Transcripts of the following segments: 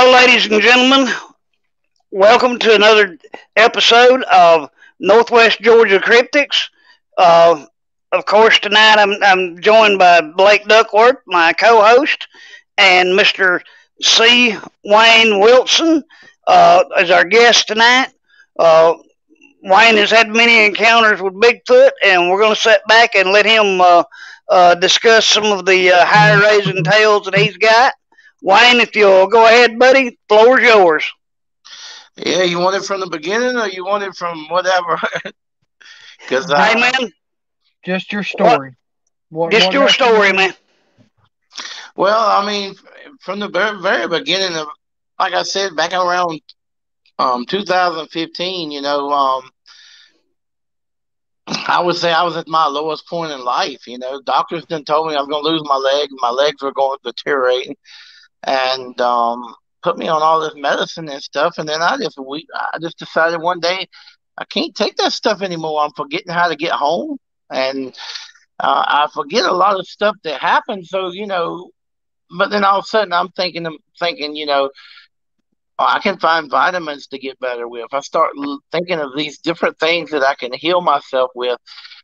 Hello, ladies and gentlemen. Welcome to another episode of Northwest Georgia Cryptics. Uh, of course, tonight I'm, I'm joined by Blake Duckworth, my co host, and Mr. C. Wayne Wilson uh, as our guest tonight. Uh, Wayne has had many encounters with Bigfoot, and we're going to sit back and let him uh, uh, discuss some of the uh, high raising tales that he's got. Wayne, if you'll go ahead, buddy, floor's yours. Yeah, you want it from the beginning or you want it from whatever? Because uh, hey, man, just your story. What, just what your story, man. Well, I mean, from the very, very beginning of, like I said, back around um, 2015, you know, um, I would say I was at my lowest point in life. You know, doctors then told me I was going to lose my leg. My legs were going to deteriorate and um, put me on all this medicine and stuff. And then I just we I just decided one day I can't take that stuff anymore. I'm forgetting how to get home, and uh, I forget a lot of stuff that happened. So you know, but then all of a sudden I'm thinking, I'm thinking, you know. I can find vitamins to get better with. I start thinking of these different things that I can heal myself with.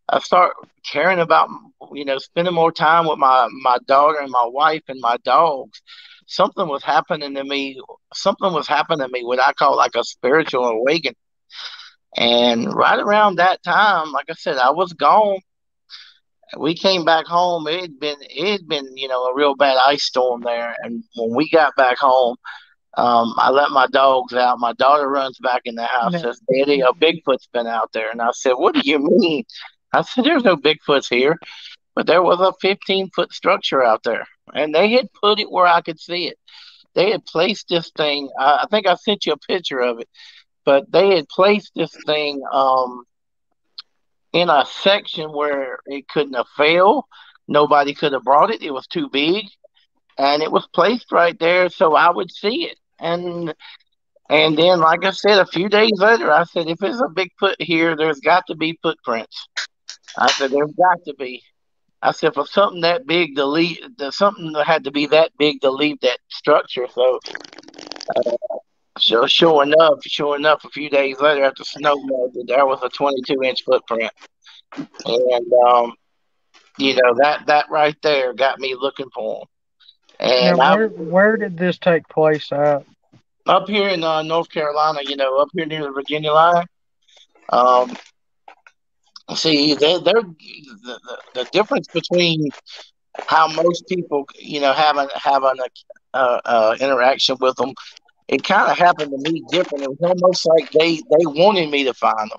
I start caring about, you know, spending more time with my my daughter and my wife and my dogs something was happening to me. Something was happening to me, what I call like a spiritual awakening. And right around that time, like I said, I was gone. We came back home. It had been it had been you know a real bad ice storm there. And when we got back home, um, I let my dogs out. My daughter runs back in the house. Says, "Daddy, a Bigfoot's been out there." And I said, "What do you mean?" I said, "There's no Bigfoots here." but there was a 15 foot structure out there, and they had put it where I could see it. They had placed this thing. I, I think I sent you a picture of it, but they had placed this thing um, in a section where it couldn't have failed. Nobody could have brought it. It was too big, and it was placed right there so I would see it. And and then, like I said, a few days later, I said, if there's a big foot here, there's got to be footprints. I said, there's got to be. I said for something that big to leave, something that had to be that big to leave that structure. So, uh, so sure enough, sure enough, a few days later after snow melted, there was a 22 inch footprint, and um, you know that that right there got me looking for them. And now, where, I, where did this take place at? Up here in uh, North Carolina, you know, up here near the Virginia line. Um, See, they're, they're the, the, the difference between how most people, you know, have an have an uh, uh, interaction with them. It kind of happened to me different. It was almost like they they wanted me to find them,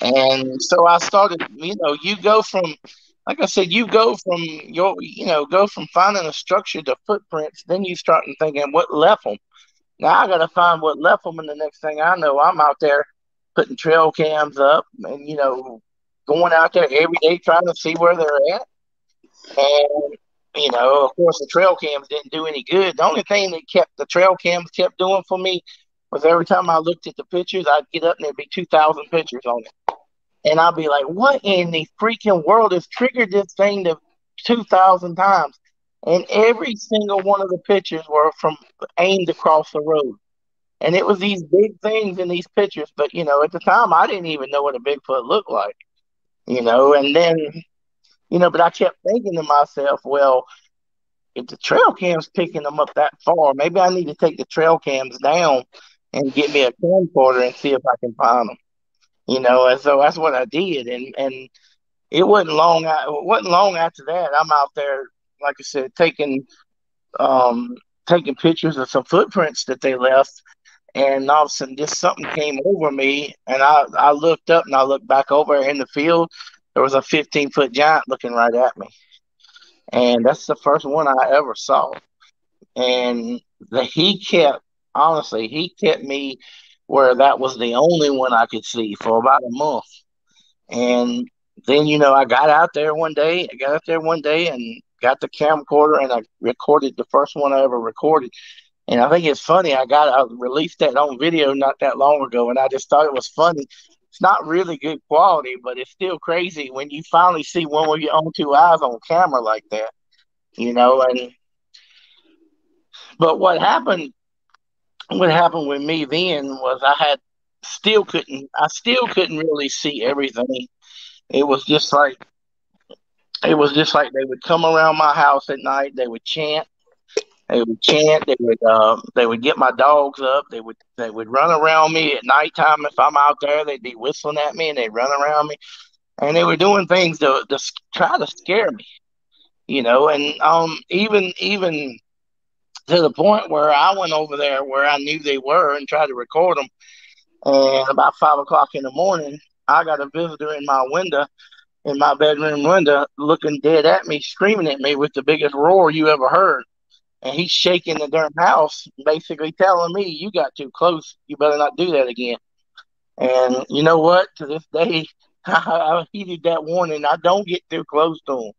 and so I started. You know, you go from, like I said, you go from your, you know, go from finding a structure to footprints. Then you start thinking what left them. Now I got to find what left them, and the next thing I know, I'm out there putting trail cams up and you know going out there every day trying to see where they're at. And you know, of course, the trail cams didn't do any good. The only thing that kept the trail cams kept doing for me was every time I looked at the pictures, I'd get up and there'd be two thousand pictures on it, and I'd be like, "What in the freaking world has triggered this thing to two thousand times?" And every single one of the pictures were from aimed across the road. And it was these big things in these pictures, but you know, at the time I didn't even know what a Bigfoot looked like you know, and then, you know, but I kept thinking to myself, well, if the trail cam's picking them up that far, maybe I need to take the trail cams down and get me a camcorder and see if I can find them. You know, and so that's what I did, and and it wasn't long. It wasn't long after that. I'm out there, like I said, taking um taking pictures of some footprints that they left, and all of a sudden just something came over me and I, I looked up and I looked back over in the field. There was a 15 foot giant looking right at me. And that's the first one I ever saw. And the, he kept, honestly, he kept me where that was the only one I could see for about a month. And then, you know, I got out there one day, I got out there one day and got the camcorder and I recorded the first one I ever recorded. And I think it's funny. I got I released that on video not that long ago, and I just thought it was funny. It's not really good quality, but it's still crazy when you finally see one with your own two eyes on camera like that, you know. And but what happened what happened with me then was I had still couldn't I still couldn't really see everything. It was just like it was just like they would come around my house at night. They would chant. They would chant. They would uh, they would get my dogs up. They would they would run around me at nighttime if I'm out there. They'd be whistling at me and they'd run around me, and they were doing things to, to try to scare me, you know. And um, even even to the point where I went over there where I knew they were and tried to record them. And about five o'clock in the morning, I got a visitor in my window in my bedroom window looking dead at me, screaming at me with the biggest roar you ever heard. And he's shaking the darn house, basically telling me, You got too close. You better not do that again. And you know what? To this day, I heeded that warning. I don't get too close to him.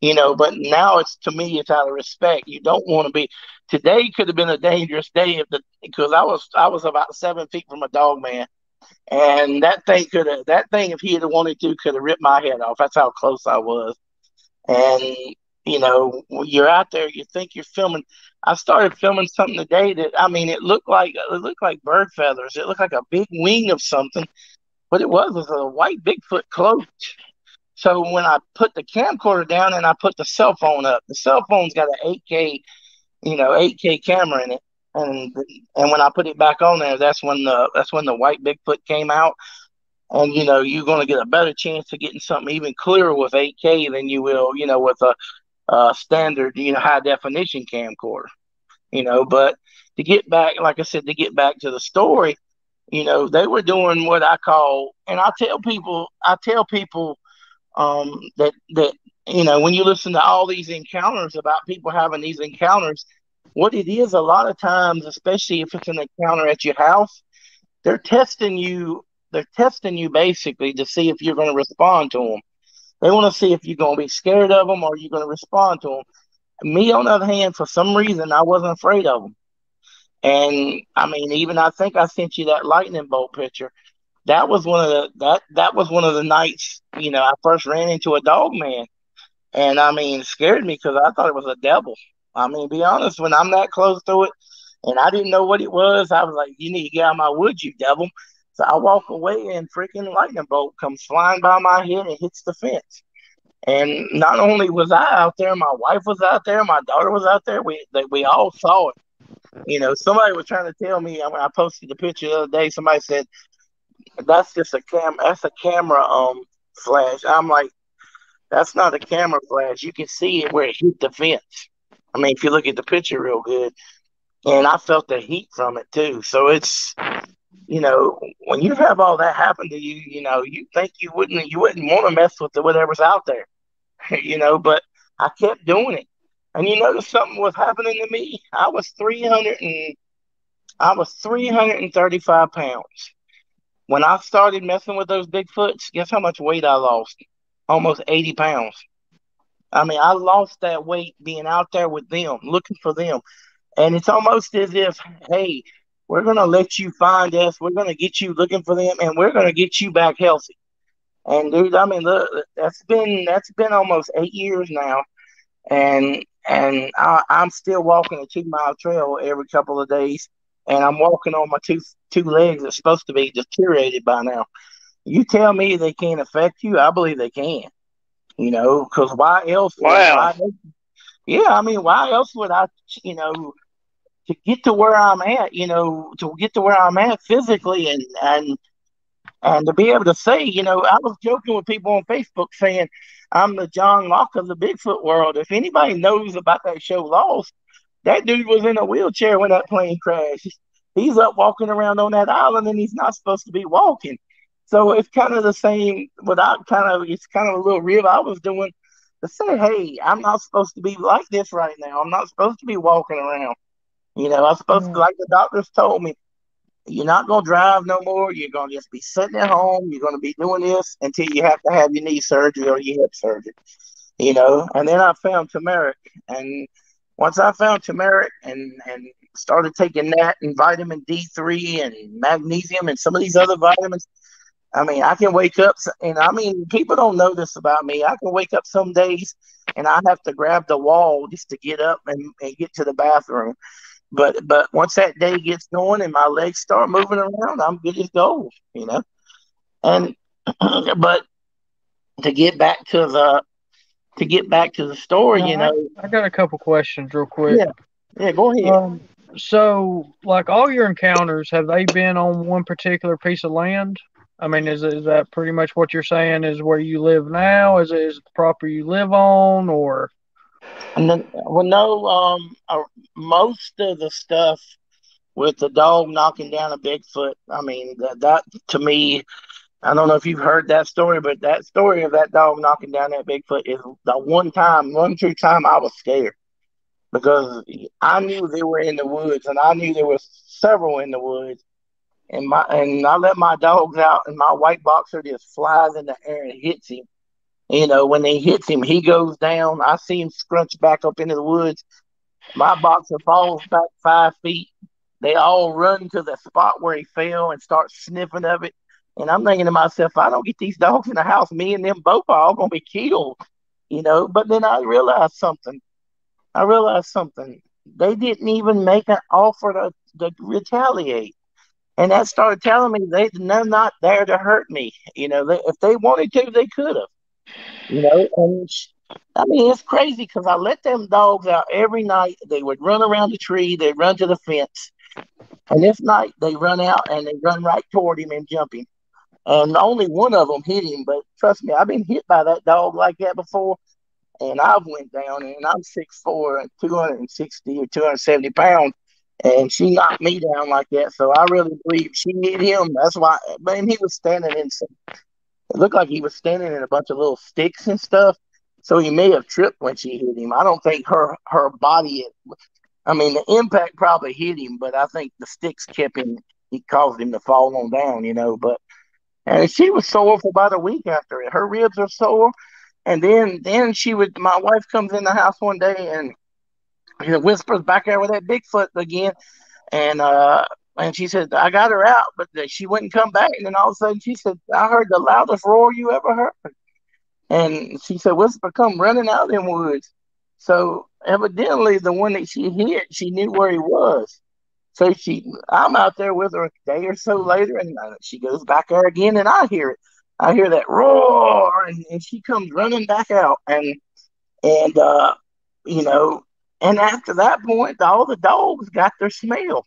You know, but now it's to me, it's out of respect. You don't want to be. Today could have been a dangerous day if the because I was I was about seven feet from a dog man, and that thing could have that thing if he had wanted to could have ripped my head off. That's how close I was. And you know, you're out there, you think you're filming. I started filming something today that I mean, it looked like it looked like bird feathers. It looked like a big wing of something, but it was was a white Bigfoot cloak. So when I put the camcorder down and I put the cell phone up, the cell phone's got an 8K, you know, 8K camera in it and and when I put it back on there, that's when the that's when the white Bigfoot came out. And you know, you're going to get a better chance of getting something even clearer with 8K than you will, you know, with a, a standard, you know, high definition camcorder. You know, but to get back, like I said, to get back to the story, you know, they were doing what I call, and I tell people, I tell people um, that that you know, when you listen to all these encounters about people having these encounters, what it is a lot of times, especially if it's an encounter at your house, they're testing you. They're testing you basically to see if you're going to respond to them. They want to see if you're going to be scared of them or you're going to respond to them. Me, on the other hand, for some reason, I wasn't afraid of them. And I mean, even I think I sent you that lightning bolt picture. That was one of the that that was one of the nights you know I first ran into a dog man, and I mean, scared me because I thought it was a devil. I mean, be honest, when I'm that close to it and I didn't know what it was, I was like, you need to get out of my wood, you devil. So I walk away and freaking lightning bolt comes flying by my head and hits the fence. And not only was I out there, my wife was out there, my daughter was out there. We they, we all saw it. You know, somebody was trying to tell me when I posted the picture the other day. Somebody said that's just a cam. That's a camera um flash. I'm like, that's not a camera flash. You can see it where it hit the fence. I mean, if you look at the picture real good, and I felt the heat from it too. So it's, you know, when you have all that happen to you, you know, you think you wouldn't, you wouldn't want to mess with the, whatever's out there, you know. But I kept doing it, and you notice something was happening to me. I was three hundred and, I was three hundred and thirty-five pounds. When I started messing with those Bigfoots, guess how much weight I lost? Almost eighty pounds. I mean, I lost that weight being out there with them, looking for them. And it's almost as if, hey, we're going to let you find us. We're going to get you looking for them and we're going to get you back healthy. And dude, I mean, look, that's been that's been almost eight years now, and and I, I'm still walking a two mile trail every couple of days, and I'm walking on my two two legs that's supposed to be deteriorated by now. You tell me they can't affect you, I believe they can. You know, because why else? Wow. Why, yeah, I mean, why else would I? You know, to get to where I'm at, you know, to get to where I'm at physically, and and and to be able to say, you know, I was joking with people on Facebook saying I'm the John Locke of the Bigfoot world. If anybody knows about that show Lost, that dude was in a wheelchair when that plane crashed. He's up walking around on that island and he's not supposed to be walking. So it's kind of the same without kind of it's kind of a little rib I was doing to say, hey, I'm not supposed to be like this right now. I'm not supposed to be walking around. You know, I'm supposed mm-hmm. to, like the doctors told me, you're not gonna drive no more. You're gonna just be sitting at home. You're gonna be doing this until you have to have your knee surgery or your hip surgery. You know, and then I found turmeric, and once I found turmeric and and started taking that and vitamin D3 and magnesium and some of these other vitamins, I mean, I can wake up, and I mean, people don't know this about me. I can wake up some days and I have to grab the wall just to get up and, and get to the bathroom. But but once that day gets going and my legs start moving around, I'm good as gold, you know. And but to get back to the to get back to the story, you know, I, I, got a couple questions real quick. Yeah, yeah, go ahead. Um, so, like all your encounters, have they been on one particular piece of land? I mean, is is that pretty much what you're saying? Is where you live now? Is it is it the property you live on, or? And then, well, no. Um, uh, most of the stuff with the dog knocking down a Bigfoot. I mean, that, that to me, I don't know if you've heard that story, but that story of that dog knocking down that Bigfoot is the one time, one true time I was scared because I knew they were in the woods, and I knew there was several in the woods, and my and I let my dogs out, and my white boxer just flies in the air and hits him. You know, when they hits him, he goes down. I see him scrunch back up into the woods. My boxer falls back five feet. They all run to the spot where he fell and start sniffing of it. And I'm thinking to myself, I don't get these dogs in the house, me and them both are all gonna be killed. You know, but then I realized something. I realized something. They didn't even make an offer to, to retaliate. And that started telling me they they're not there to hurt me. You know, they, if they wanted to, they could have. You know, and I mean it's crazy because I let them dogs out every night. They would run around the tree, they'd run to the fence, and this night they run out and they run right toward him and jump him. And only one of them hit him, but trust me, I've been hit by that dog like that before, and I've went down and I'm 6'4 and 260 or 270 pounds and she knocked me down like that. So I really believe she hit him. That's why, man, he was standing in some, it looked like he was standing in a bunch of little sticks and stuff. So he may have tripped when she hit him. I don't think her her body, I mean, the impact probably hit him, but I think the sticks kept him, he caused him to fall on down, you know. But, and she was sore for about a week after it. Her ribs are sore. And then then she would my wife comes in the house one day and he whispers back there with that Bigfoot again. And uh and she said, I got her out, but she wouldn't come back. And then all of a sudden she said, I heard the loudest roar you ever heard. And she said, Whisper come running out in woods. So evidently the one that she hit, she knew where he was. So she, I'm out there with her a day or so later, and uh, she goes back there again, and I hear it. I hear that roar, and, and she comes running back out, and and uh, you know, and after that point, all the dogs got their smell.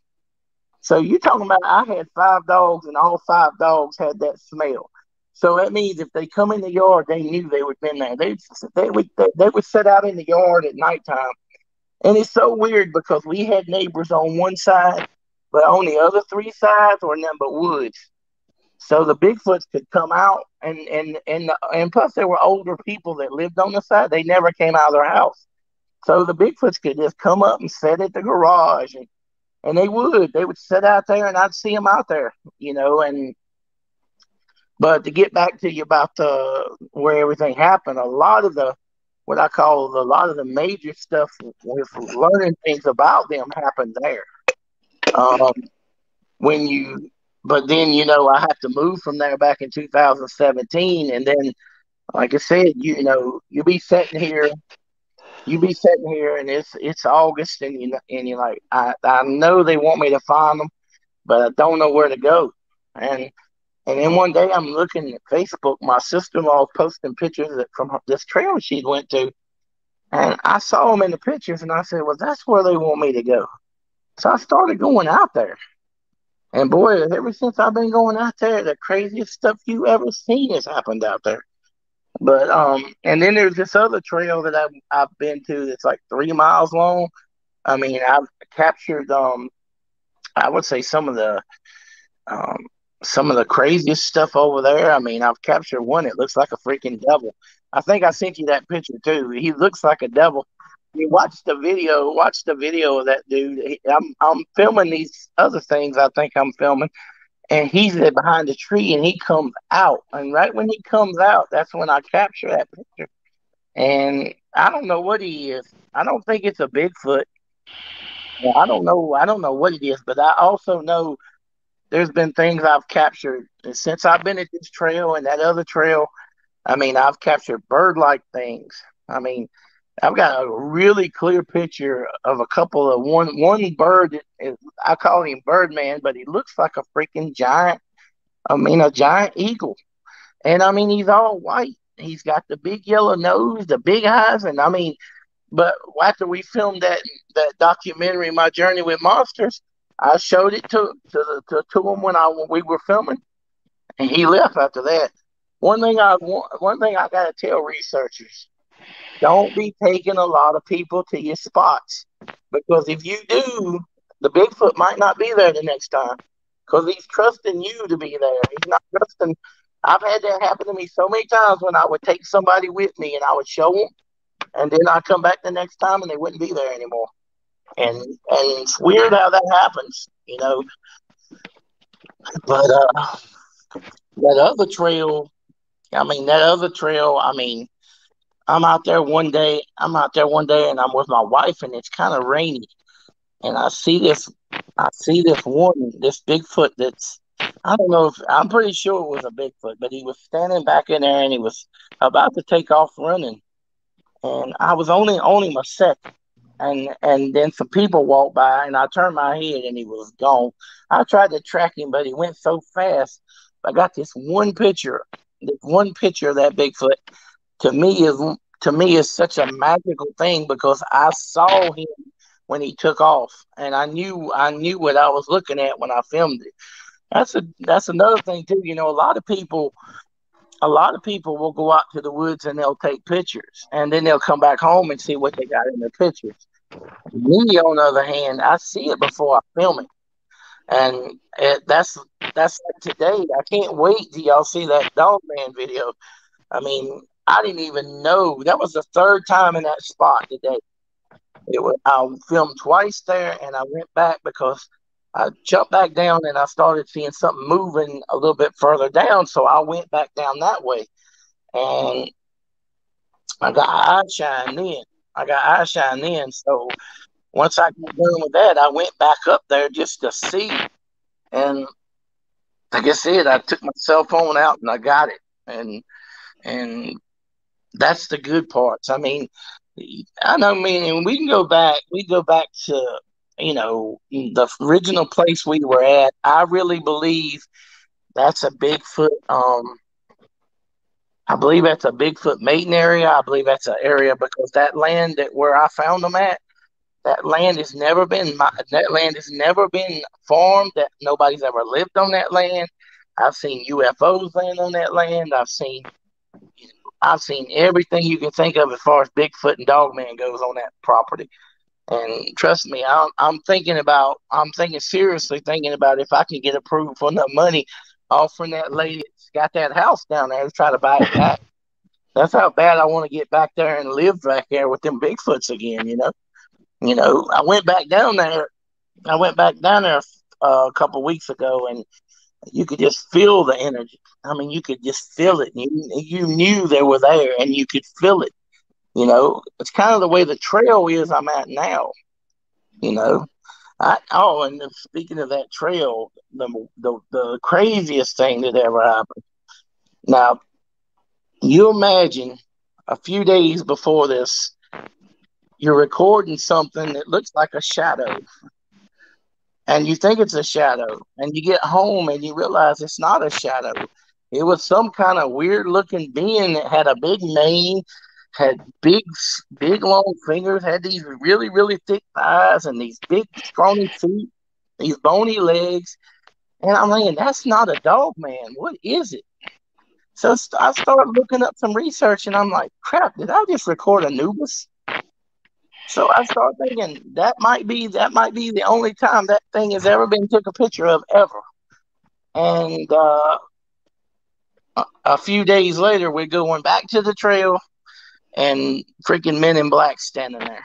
So you're talking about I had five dogs, and all five dogs had that smell. So that means if they come in the yard, they knew they would been there. They they would they, they would sit out in the yard at nighttime, and it's so weird because we had neighbors on one side, but on the other three sides were nothing but woods. So the Bigfoots could come out, and and and and plus there were older people that lived on the side. They never came out of their house, so the Bigfoots could just come up and sit at the garage, and and they would they would sit out there, and I'd see them out there, you know. And but to get back to you about the where everything happened, a lot of the what I call a lot of the major stuff with learning things about them happened there. Um, when you but then you know I have to move from there back in 2017, and then like I said, you know you'll be sitting here, you be sitting here, and it's it's August, and you and you're like I I know they want me to find them, but I don't know where to go, and and then one day I'm looking at Facebook, my sister-in-law posting pictures from this trail she went to, and I saw them in the pictures, and I said, well that's where they want me to go, so I started going out there. And boy, ever since I've been going out there, the craziest stuff you ever seen has happened out there. But um, and then there's this other trail that I've I've been to that's like three miles long. I mean, I've captured um, I would say some of the um some of the craziest stuff over there. I mean, I've captured one that looks like a freaking devil. I think I sent you that picture too. He looks like a devil you watch the video, watch the video of that dude. I'm I'm filming these other things. I think I'm filming, and he's there behind the tree, and he comes out, and right when he comes out, that's when I capture that picture. And I don't know what he is. I don't think it's a Bigfoot. I don't know. I don't know what it is, but I also know there's been things I've captured since I've been at this trail and that other trail. I mean, I've captured bird-like things. I mean, I've got a really clear picture of a couple of one one bird. Eh, I call him Birdman, but he looks like a freaking giant. I mean, a giant eagle, and I mean he's all white. He's got the big yellow nose, the big eyes, and I mean, but after we filmed that that documentary, My Journey with Monsters, I showed it to to to, to him when I when we were filming, and he left after that. One thing I one thing I gotta tell researchers don't be taking a lot of people to your spots because if you do, the Bigfoot might not be there the next time because he's trusting you to be there. He's not trusting. I've had that happen to me so many times when I would take somebody with me and I would show them, and then I come back the next time and they wouldn't be there anymore. And and it's weird how that happens, you know. But uh, that other trail, I mean, that other trail, I mean, I'm out there one day. I'm out there one day, and I'm with my wife, and it's kind of rainy, and I see this. I see this one, this Bigfoot. That's I don't know if I'm pretty sure it was a Bigfoot, but he was standing back in there, and he was about to take off running, and I was only on a second, and and then some people walked by, and I turned my head, and he was gone. I tried to track him, but he went so fast. I got this one picture, this one picture of that Bigfoot to me is to me is such a magical thing because I saw him when he took off, and I knew I knew what I was looking at when I filmed it. That's a that's another thing too. You know, a lot of people, a lot of people will go out to the woods and they'll take pictures, and then they'll come back home and see what they got in their pictures. Me, on the other hand, I see it before I film it, and it, that's that's like today. I can't wait till y'all see that dog man video. I mean, I didn't even know that was the third time in that spot today. It was I filmed twice there, and I went back because I jumped back down and I started seeing something moving a little bit further down. So I went back down that way, and I got eye shine then. I got eye shine then. So once I got done with that, I went back up there just to see. And like I said, I took my cell phone out and I got it. And and that's the good parts. I mean, I know. I mean, we can go back. We go back to you know the original place we were at. I really believe that's a Bigfoot. Um, I believe that's a Bigfoot mating area. I believe that's an area because that land that where I found them at, that land has never been my, that land has never been farmed. That nobody's ever lived on that land. I've seen UFOs land on that land. I've seen I've seen everything you can think of as far as Bigfoot and Dogman goes on that property. And trust me, I'm, I'm thinking about, I'm thinking seriously thinking about if I can get approved for enough money offering that lady that's got that house down there to try to buy it back. That's how bad I want to get back there and live back there with them Bigfoots again, you know. You know, I went back down there. I went back down there uh, a couple weeks ago, and you could just feel the energy. I mean, you could just feel it. You you knew they were there, and you could feel it. You know, it's kind of the way the trail is I'm at now. You know, I oh, and speaking of that trail, the the the craziest thing that ever happened. Now, you imagine a few days before this, you're recording something that looks like a shadow and you think it's a shadow and you get home and you realize it's not a shadow. It was some kind of weird looking being that had a big mane had big big long fingers had these really really thick thighs and these big scrawny feet these bony legs. And i'm thinking that's not a dog man. What is it? So i started looking up some research and i'm like crap did i just record anubis so I started thinking that might be that might be the only time that thing has ever been took a picture of ever. And uh, a, a few days later, we're going back to the trail, and freaking men in black standing there.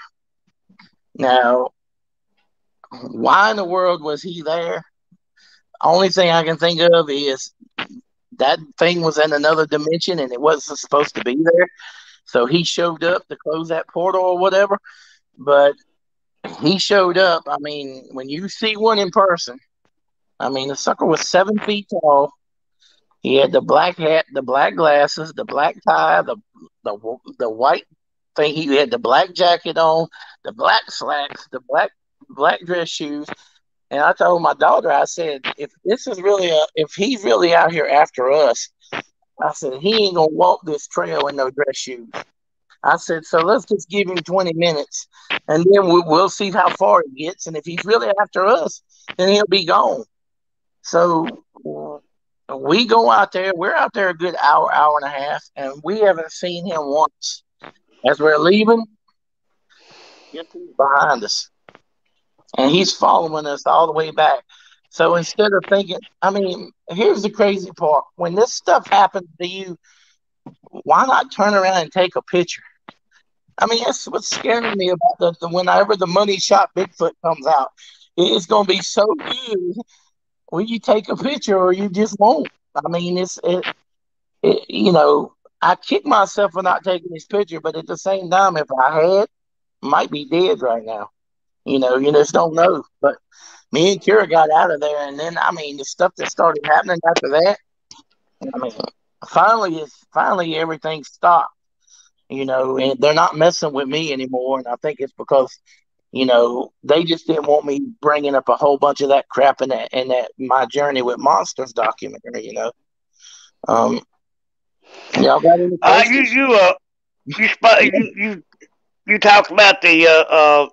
Now, why in the world was he there? Only thing I can think of is that thing was in another dimension and it wasn't supposed to be there. So he showed up to close that portal or whatever. But he showed up. I mean, when you see one in person, I mean, the sucker was seven feet tall. He had the black hat, the black glasses, the black tie, the the the white thing. He had the black jacket on, the black slacks, the black black dress shoes. And I told my daughter, I said, if this is really a, if he's really out here after us, I said he ain't gonna walk this trail in no dress shoes. I said, so let's just give him 20 minutes and then we'll, we'll see how far he gets. And if he's really after us, then he'll be gone. So uh, we go out there, we're out there a good hour, hour and a half, and we haven't seen him once. As we're leaving, he's behind us. And he's following us all the way back. So instead of thinking, I mean, here's the crazy part. When this stuff happens to you, why not turn around and take a picture? I mean, that's what's scaring me about the, the whenever the money shot Bigfoot comes out. It's going to be so good will you take a picture or you just won't? I mean, it's it, it, you know, I kick myself for not taking this picture, but at the same time, if I had, might be dead right now. You know, you just don't know. But me and Kira got out of there, and then I mean, the stuff that started happening after that. I mean, finally, it's finally everything stopped. You know, and they're not messing with me anymore, and I think it's because you know, they just didn't want me bringing up a whole bunch of that crap in that in that my journey with monsters documentary. You know, um, y'all got any uh, you you uh you, sp- you you you talked about the uh, uh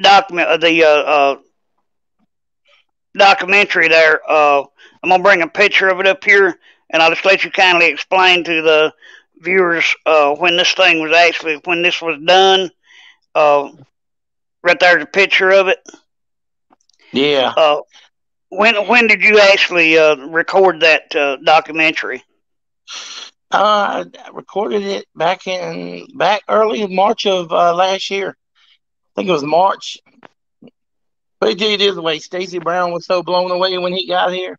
document uh, the uh, uh documentary there. Uh, I'm gonna bring a picture of it up here, and I'll just let you kindly explain to the viewers uh, when this thing was actually when this was done. Uh, Right there's a picture of it. Yeah. Uh, when when did you actually uh, record that uh, documentary? Uh, I recorded it back in back early March of uh, last year. I think it was March. But it is the way Stacy Brown was so blown away when he got here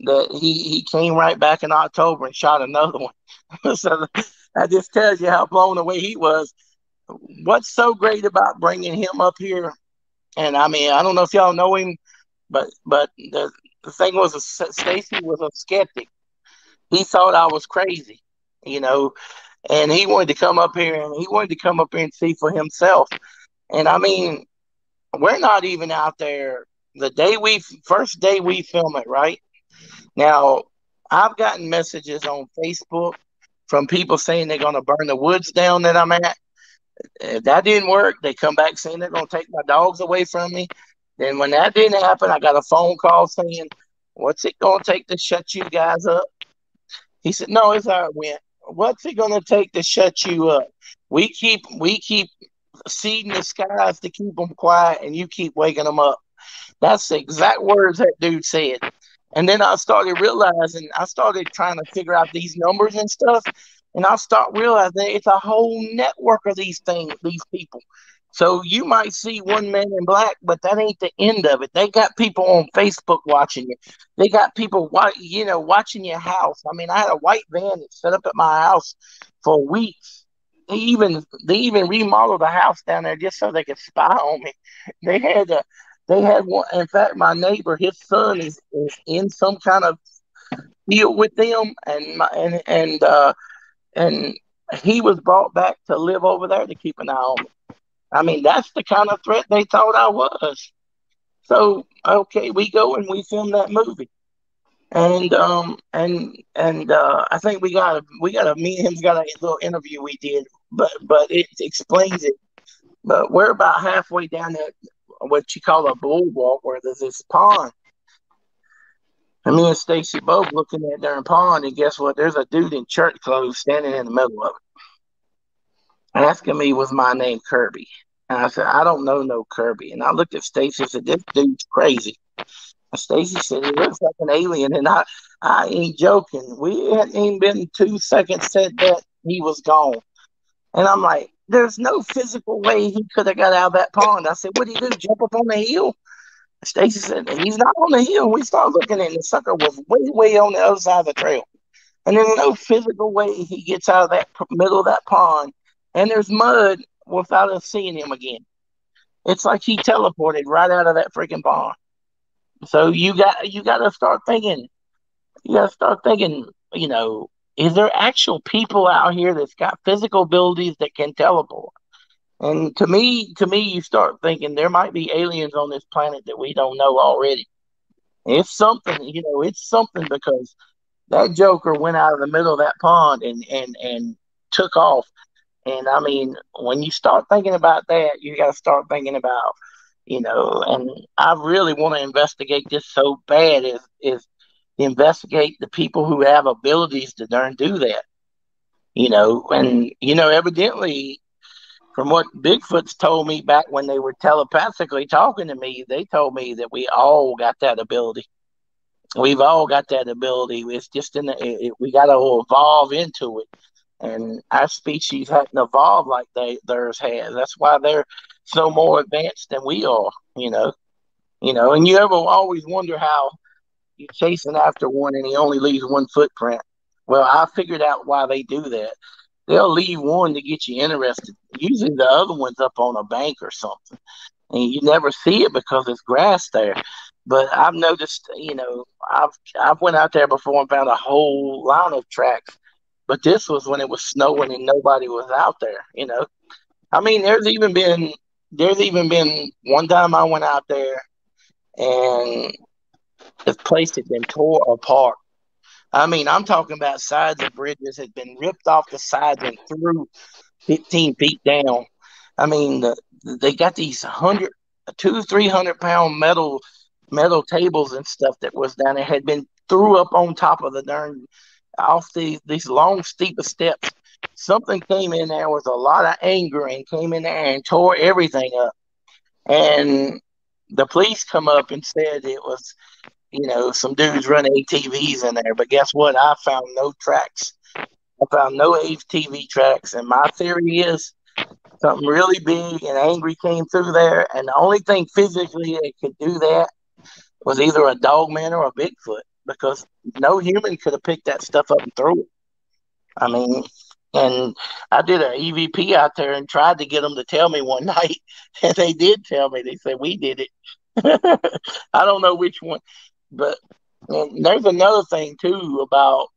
that he, he came right back in October and shot another one. so that just tells you how blown away he was what's so great about bringing him up here? And I mean, I don't know if y'all know him, but but the, the thing was, uh, Stacy was a skeptic. He thought I was crazy, you know, and he wanted to come up here and he wanted to come up here and see for himself. And I mean, we're not even out there the day we first day we film it, right? Now, I've gotten messages on Facebook from people saying they're going to burn the woods down that I'm at. If that didn't work, they come back saying they're going to take my dogs away from me. Then when that didn't happen, I got a phone call saying, "What's it going to take to shut you guys up?" He said, "No, it's how it went. What's it going to take to shut you up? We keep we keep seeding the skies to keep them quiet, and you keep waking them up." That's the exact words that dude said. And then I started realizing, I started trying to figure out these numbers and stuff. And I start realizing it's a whole network of these things, these people. So you might see one man in black, but that ain't the end of it. They got people on Facebook watching you. They got people, you know, watching your house. I mean, I had a white van that set up at my house for weeks. They even they even remodeled the house down there just so they could spy on me. They had a they had one. In fact, my neighbor, his son is, is in some kind of deal with them, and my, and and uh, and he was brought back to live over there to keep an eye on me. I mean, that's the kind of threat they thought I was. So okay, we go and we film that movie, and um and and uh, I think we got a we got a me and him's got a little interview we did, but but it explains it. But we're about halfway down that what you call a boardwalk where there's this pond, and me and Stacy both looking at their pond, and guess what? There's a dude in church clothes standing in the middle of it, asking me was my name Kirby. And I said, I don't know no Kirby. And I looked at Stacy and said, This dude's crazy. And Stacy said, He looks like an alien. And I, I ain't joking. We hadn't even been two seconds said that he was gone. And I'm like, There's no physical way he could have got out of that pond. I said, What'd he do? Jump up on the hill? Stacy said, he's not on the hill. We start looking and the sucker was way, way on the other side of the trail. And there's no physical way he gets out of that middle of that pond. And there's mud without us seeing him again. It's like he teleported right out of that freaking pond. So you got you got to start thinking. You got to start thinking. You know, is there actual people out here that's got physical abilities that can teleport? And to me, to me, you start thinking there might be aliens on this planet that we don't know already. It's something, you know, it's something because that Joker went out of the middle of that pond and and and took off. And I mean, when you start thinking about that, you got to start thinking about, you know, and I really want to investigate this so bad is is investigate the people who have abilities to darn do that. You know, and you know, evidently from what Bigfoot's told me back when they were telepathically talking to me, they told me that we all got that ability. We've all got that ability. It's just in the, it, we got to evolve into it. And our species hadn't evolved like they theirs has. That's why they're so more advanced than we are. You know, you know. And you ever always wonder how you're chasing after one and he only leaves one footprint. Well, I figured out why they do that they'll leave one to get you interested. Usually the other one's up on a bank or something. And you never see it because it's grass there. But I've noticed, you know, I've I've went out there before and found a whole line of tracks. But this was when it was snowing and nobody was out there, you know. I mean, there's even been there's even been one time I went out there and the place had been tore apart I mean, I'm talking about sides of bridges had been ripped off the sides and through 15 feet down. I mean, the, they got these hundred, two, three hundred pound metal metal tables and stuff that was down there had been threw up on top of the darn off these these long steep steps. Something came in there with a lot of anger and came in there and tore everything up. And the police come up and said it was you know, some dudes run ATVs in there. But guess what? I found no tracks. I found no ATV tracks. And my theory is something really big and angry came through there. And the only thing physically that could do that was either a dog man or a Bigfoot because no human could have picked that stuff up and threw it. I mean, and I did an EVP out there and tried to get them to tell me one night, and they did tell me. They said we did it. I don't know which one. But there's another thing too about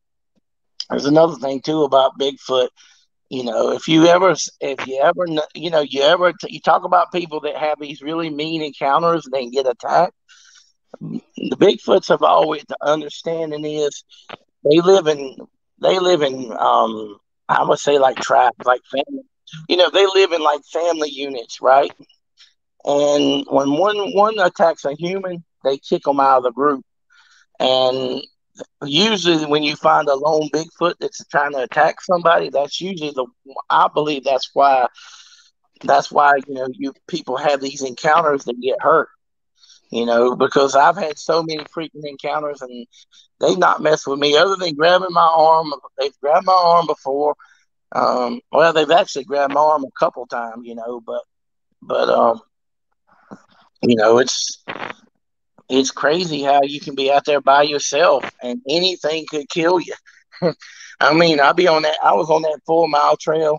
there's another thing too about Bigfoot. You know, if you ever, if you ever, you know, you ever, you talk about people that have these really mean encounters and they get attacked. The Bigfoots have always the understanding is they live in they live in um I would say like tribes, like family. You know, they live in like family units, right? And when one one attacks a human, they kick them out of the group. And usually, when you find a lone Bigfoot that's trying to attack somebody, that's usually the. I believe that's why. That's why you know you people have these encounters that get hurt. You know, because I've had so many freaking encounters and they've not mess with me other than grabbing my arm. They've grabbed my arm before. Um, well, they've actually grabbed my arm a couple times, you know, but but um, you know, it's it's crazy how you can be out there by yourself and anything could kill you. I mean, I'll be on that. I was on that four mile trail.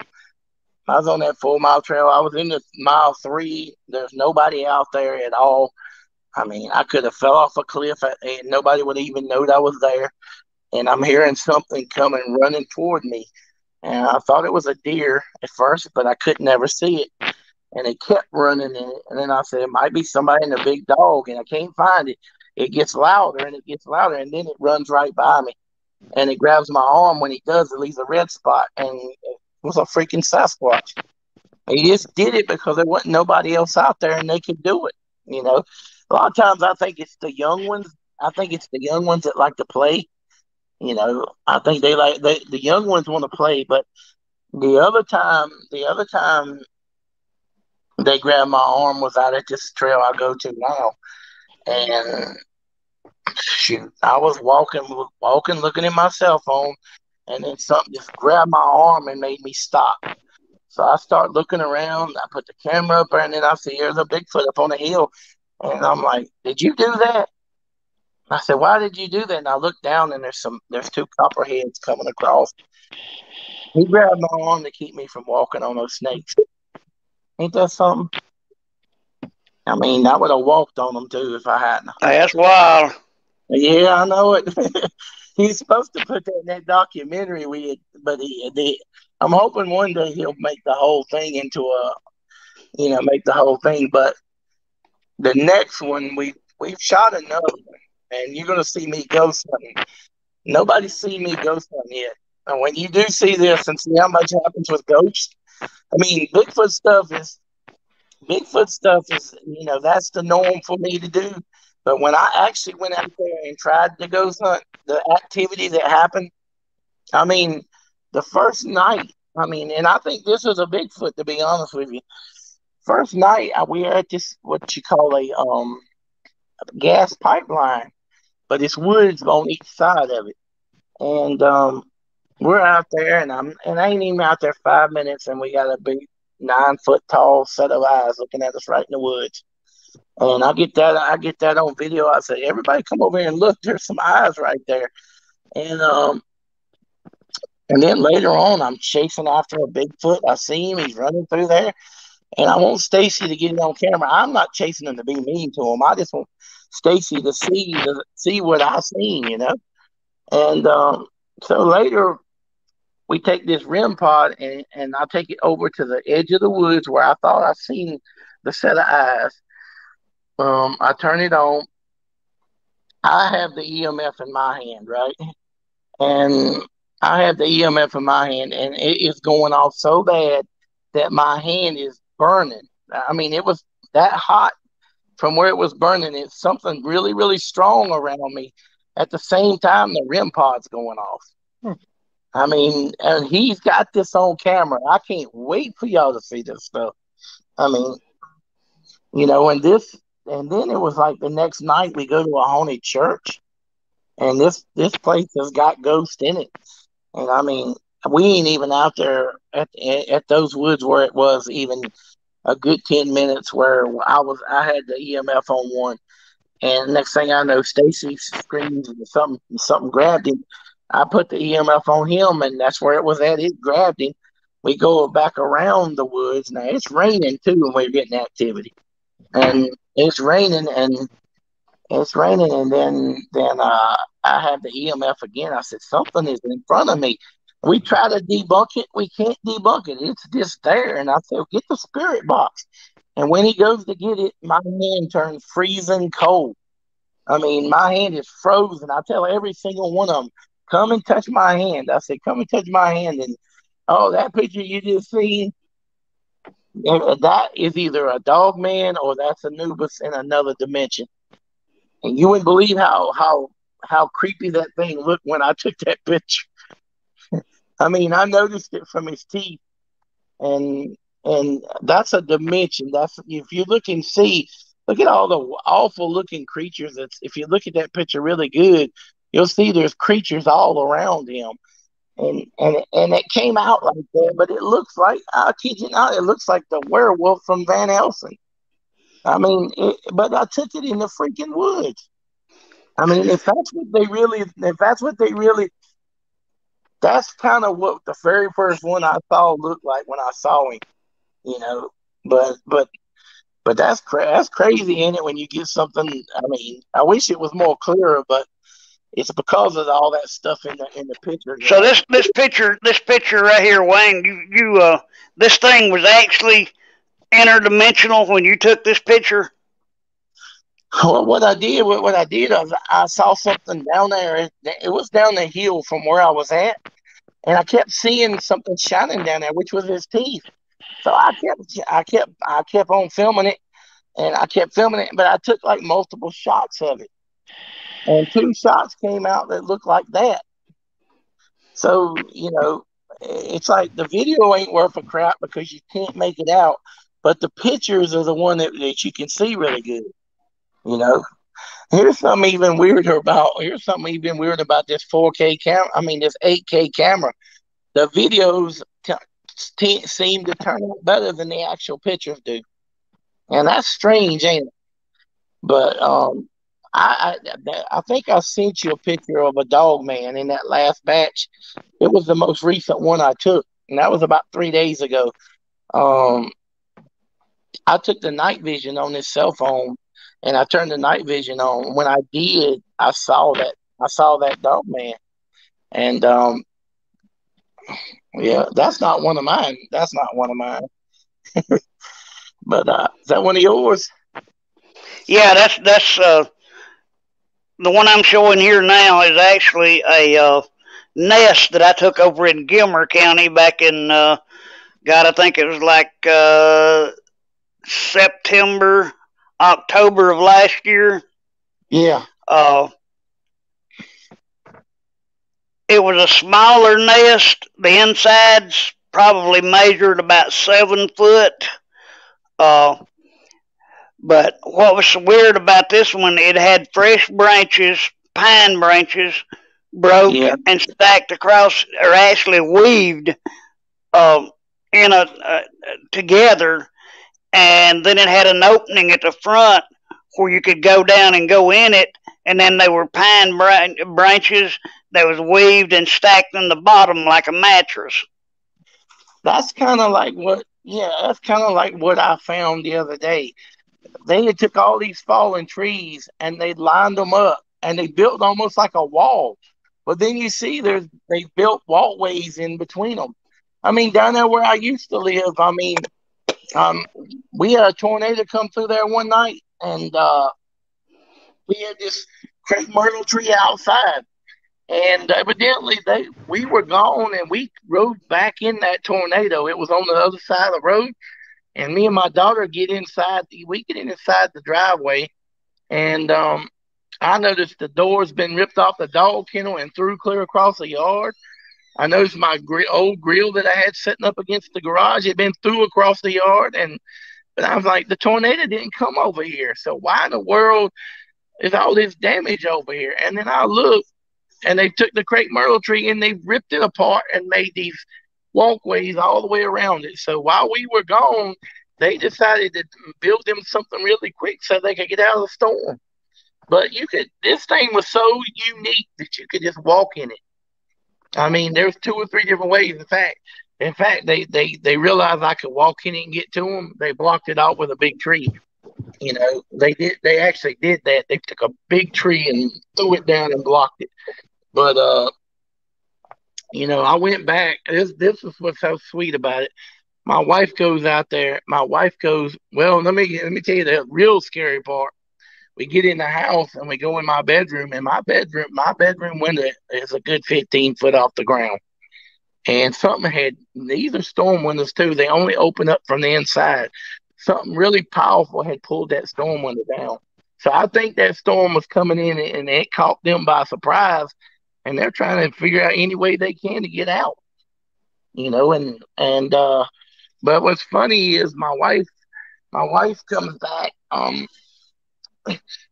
I was on that four mile trail. I was in the mile three. There's nobody out there at all. I mean, I could have fell off a cliff and nobody would even know I was there. And I'm hearing something coming running toward me. And I thought it was a deer at first, but I could never see it and it kept running and, and then I said it might be somebody in a big dog and I can't find it. It gets louder and it gets louder and then it runs right by me and it grabs my arm when it does it leaves a red spot and it was a freaking Sasquatch. He just did it because there wasn't nobody else out there and they could do it. You know, a lot of times I think it's the young ones. I think it's the young ones that like to play. You know, I think they like they, the young ones want to play, but the other time, the other time they grabbed my arm was out at this trail I go to now. And shoot, I was walking, walking, looking at my cell phone, and then something just grabbed my arm and made me stop. So I start looking around. I put the camera up and then I see there's a Bigfoot up on the hill. And I'm like, "Did you do that?" I said, "Why did you do that?" And I look down, and there's some, there's two copperheads coming across. He grabbed my arm to keep me from walking on those snakes. Ain't that something? I mean, I would have walked on them too if I hadn't. That's wild. Yeah, I know it. he's supposed to put that in that documentary we had, but he, the, I'm hoping one day he'll make the whole thing into a, you know, make the whole thing. But the next one we we've shot another one, and you're gonna see me go something. Nobody's seen me go something yet. And when you do see this and see how much happens with ghosts, I mean, Bigfoot stuff is Bigfoot stuff is, you know, that's the norm for me to do. But when I actually went out there and tried to go hunt, the activity that happened, I mean, the first night, I mean, and I think this was a Bigfoot to be honest with you. First night, we were at this what you call a um gas pipeline, but it's woods on each side of it, and um we're out there, and I'm and I ain't even out there five minutes, and we got a big nine foot tall set of eyes looking at us right in the woods. And I get that I get that on video. I say, everybody come over here and look. There's some eyes right there. And um and then later on I'm chasing after a Bigfoot. I see him, he's running through there. And I want Stacy to get it on camera. I'm not chasing him to be mean to him. I just want Stacy to see to see what I seen, you know. And um, so later we take this REM pod and, and I take it over to the edge of the woods where I thought I seen the set of eyes. Um, I turn it on. I have the EMF in my hand, right? And I have the EMF in my hand, and it is going off so bad that my hand is burning. I mean, it was that hot from where it was burning. It's something really, really strong around me. At the same time, the REM pod's going off. I mean, and he's got this on camera. I can't wait for y'all to see this stuff. I mean, you know, and this, and then it was like the next night we go to a haunted church, and this this place has got ghosts in it, and I mean, we ain't even out there at at those woods where it was even a good ten minutes where I was. I had the EMF on one, and next thing I know, Stacy screams and something something grabbed him I put the EMF on him, and that's where it was at. It grabbed him. We go back around the woods. Now it's raining too and we're getting activity, and it's raining and it's raining, and then then uh, I have the EMF again. I said something is in front of me. We try to debunk it. We can't debunk it. It's just there. And I said, get the spirit box. And when he goes to get it, my hand turns freezing cold. I mean, my hand is frozen. I tell every single one of them, come and touch my hand. I said, come and touch my hand. And oh, that picture you just seen, that is either a dog man or that's Anubis in another dimension. And you wouldn't believe how how how creepy that thing looked when I took that picture. I mean, I noticed it from his teeth, and and that's a dimension. That's if you look and see, look at all the awful looking creatures. That's if you look at that picture really good, you'll see there's creatures all around him. And and and it came out like that, but it looks like I kid you not, it looks like the werewolf from Van Helsing. I mean, it, but I took it in the freaking woods. I mean, if that's what they really, if that's what they really, that's kind of what the very first one I saw looked like when I saw him, you know. But but but that's cra- that's crazy in it when you get something. I mean, I wish it was more clearer, but it's because of all that stuff in the in the picture. So this this picture this picture right here, Wayne, you you uh this thing was actually interdimensional when you took this picture. Well, what I did, what, what I did, was I saw something down there. It, it was down the hill from where I was at, and I kept seeing something shining down there, which was his teeth. So I kept, I kept, I kept on filming it, and I kept filming it, but I took like multiple shots of it and two shots came out that looked like that. So you know, it's like the video ain't worth a crap because you can't make it out, but the pictures are the one that, that you can see really good. You know, here's something even weirder about here's something even weird about this 4K camera. I mean, this 8K camera. The videos t- t- seem to turn out better than the actual pictures do, and that's strange, ain't it? But um, I, I, I think I sent you a picture of a dog man in that last batch. It was the most recent one I took, and that was about three days ago. Um, I took the night vision on this cell phone, and I turned the night vision on. When I did, I saw that I saw that dog man, And um, yeah, that's not one of mine. That's not one of mine. but uh, is that one of yours? Yeah, that's that's uh, the one I'm showing here now is actually a uh, nest that I took over in Gilmer County back in uh, God, I think it was like uh, September, October of last year. Yeah. Uh, it was a smaller nest. The insides probably measured about seven foot. Uh, but what was weird about this one, it had fresh branches, pine branches, broke Yeah. and stacked across, or actually weaved uh, in a uh, together, and then it had an opening at the front where you could go down and go in it, and then they were pine bran- branches that was weaved and stacked in the bottom like a mattress. That's kind of like what, yeah, that's kind of like what I found the other day. They had took all these fallen trees and they lined them up and they built almost like a wall. But then you see there's they built walkways in between them. I mean, down there where I used to live, I mean, um, we had a tornado come through there one night and uh, we had this crepe myrtle tree outside. And evidently, they we were gone, and we rode back in that tornado. It was on the other side of the road, and me and my daughter get inside. We get inside the driveway, and um, I noticed the door's been ripped off the dog kennel and threw clear across the yard. I noticed my gr- old grill that I had sitting up against the garage had been threw across the yard, and but I was like, the tornado didn't come over here, so why in the world is all this damage over here? And then I looked and they took the crepe myrtle tree and they ripped it apart and made these walkways all the way around it. So while we were gone, they decided to build them something really quick so they could get out of the storm. But you could, this thing was so unique that you could just walk in it. I mean, there's two or three different ways. In fact, in fact, they they they realized I could walk in and get to them. They blocked it off with a big tree. You know, they did. They actually did that. They took a big tree and threw it down and blocked it. But uh, you know, I went back. This this is what's so sweet about it. My wife goes out there. My wife goes. Well, let me let me tell you the real scary part. We get in the house and we go in my bedroom, and my bedroom my bedroom window is a good fifteen foot off the ground. And something had these are storm windows too. They only open up from the inside. Something really powerful had pulled that storm window down. So I think that storm was coming in and it caught them by surprise and they're trying to figure out any way they can to get out. You know, and and uh but what's funny is my wife my wife comes back um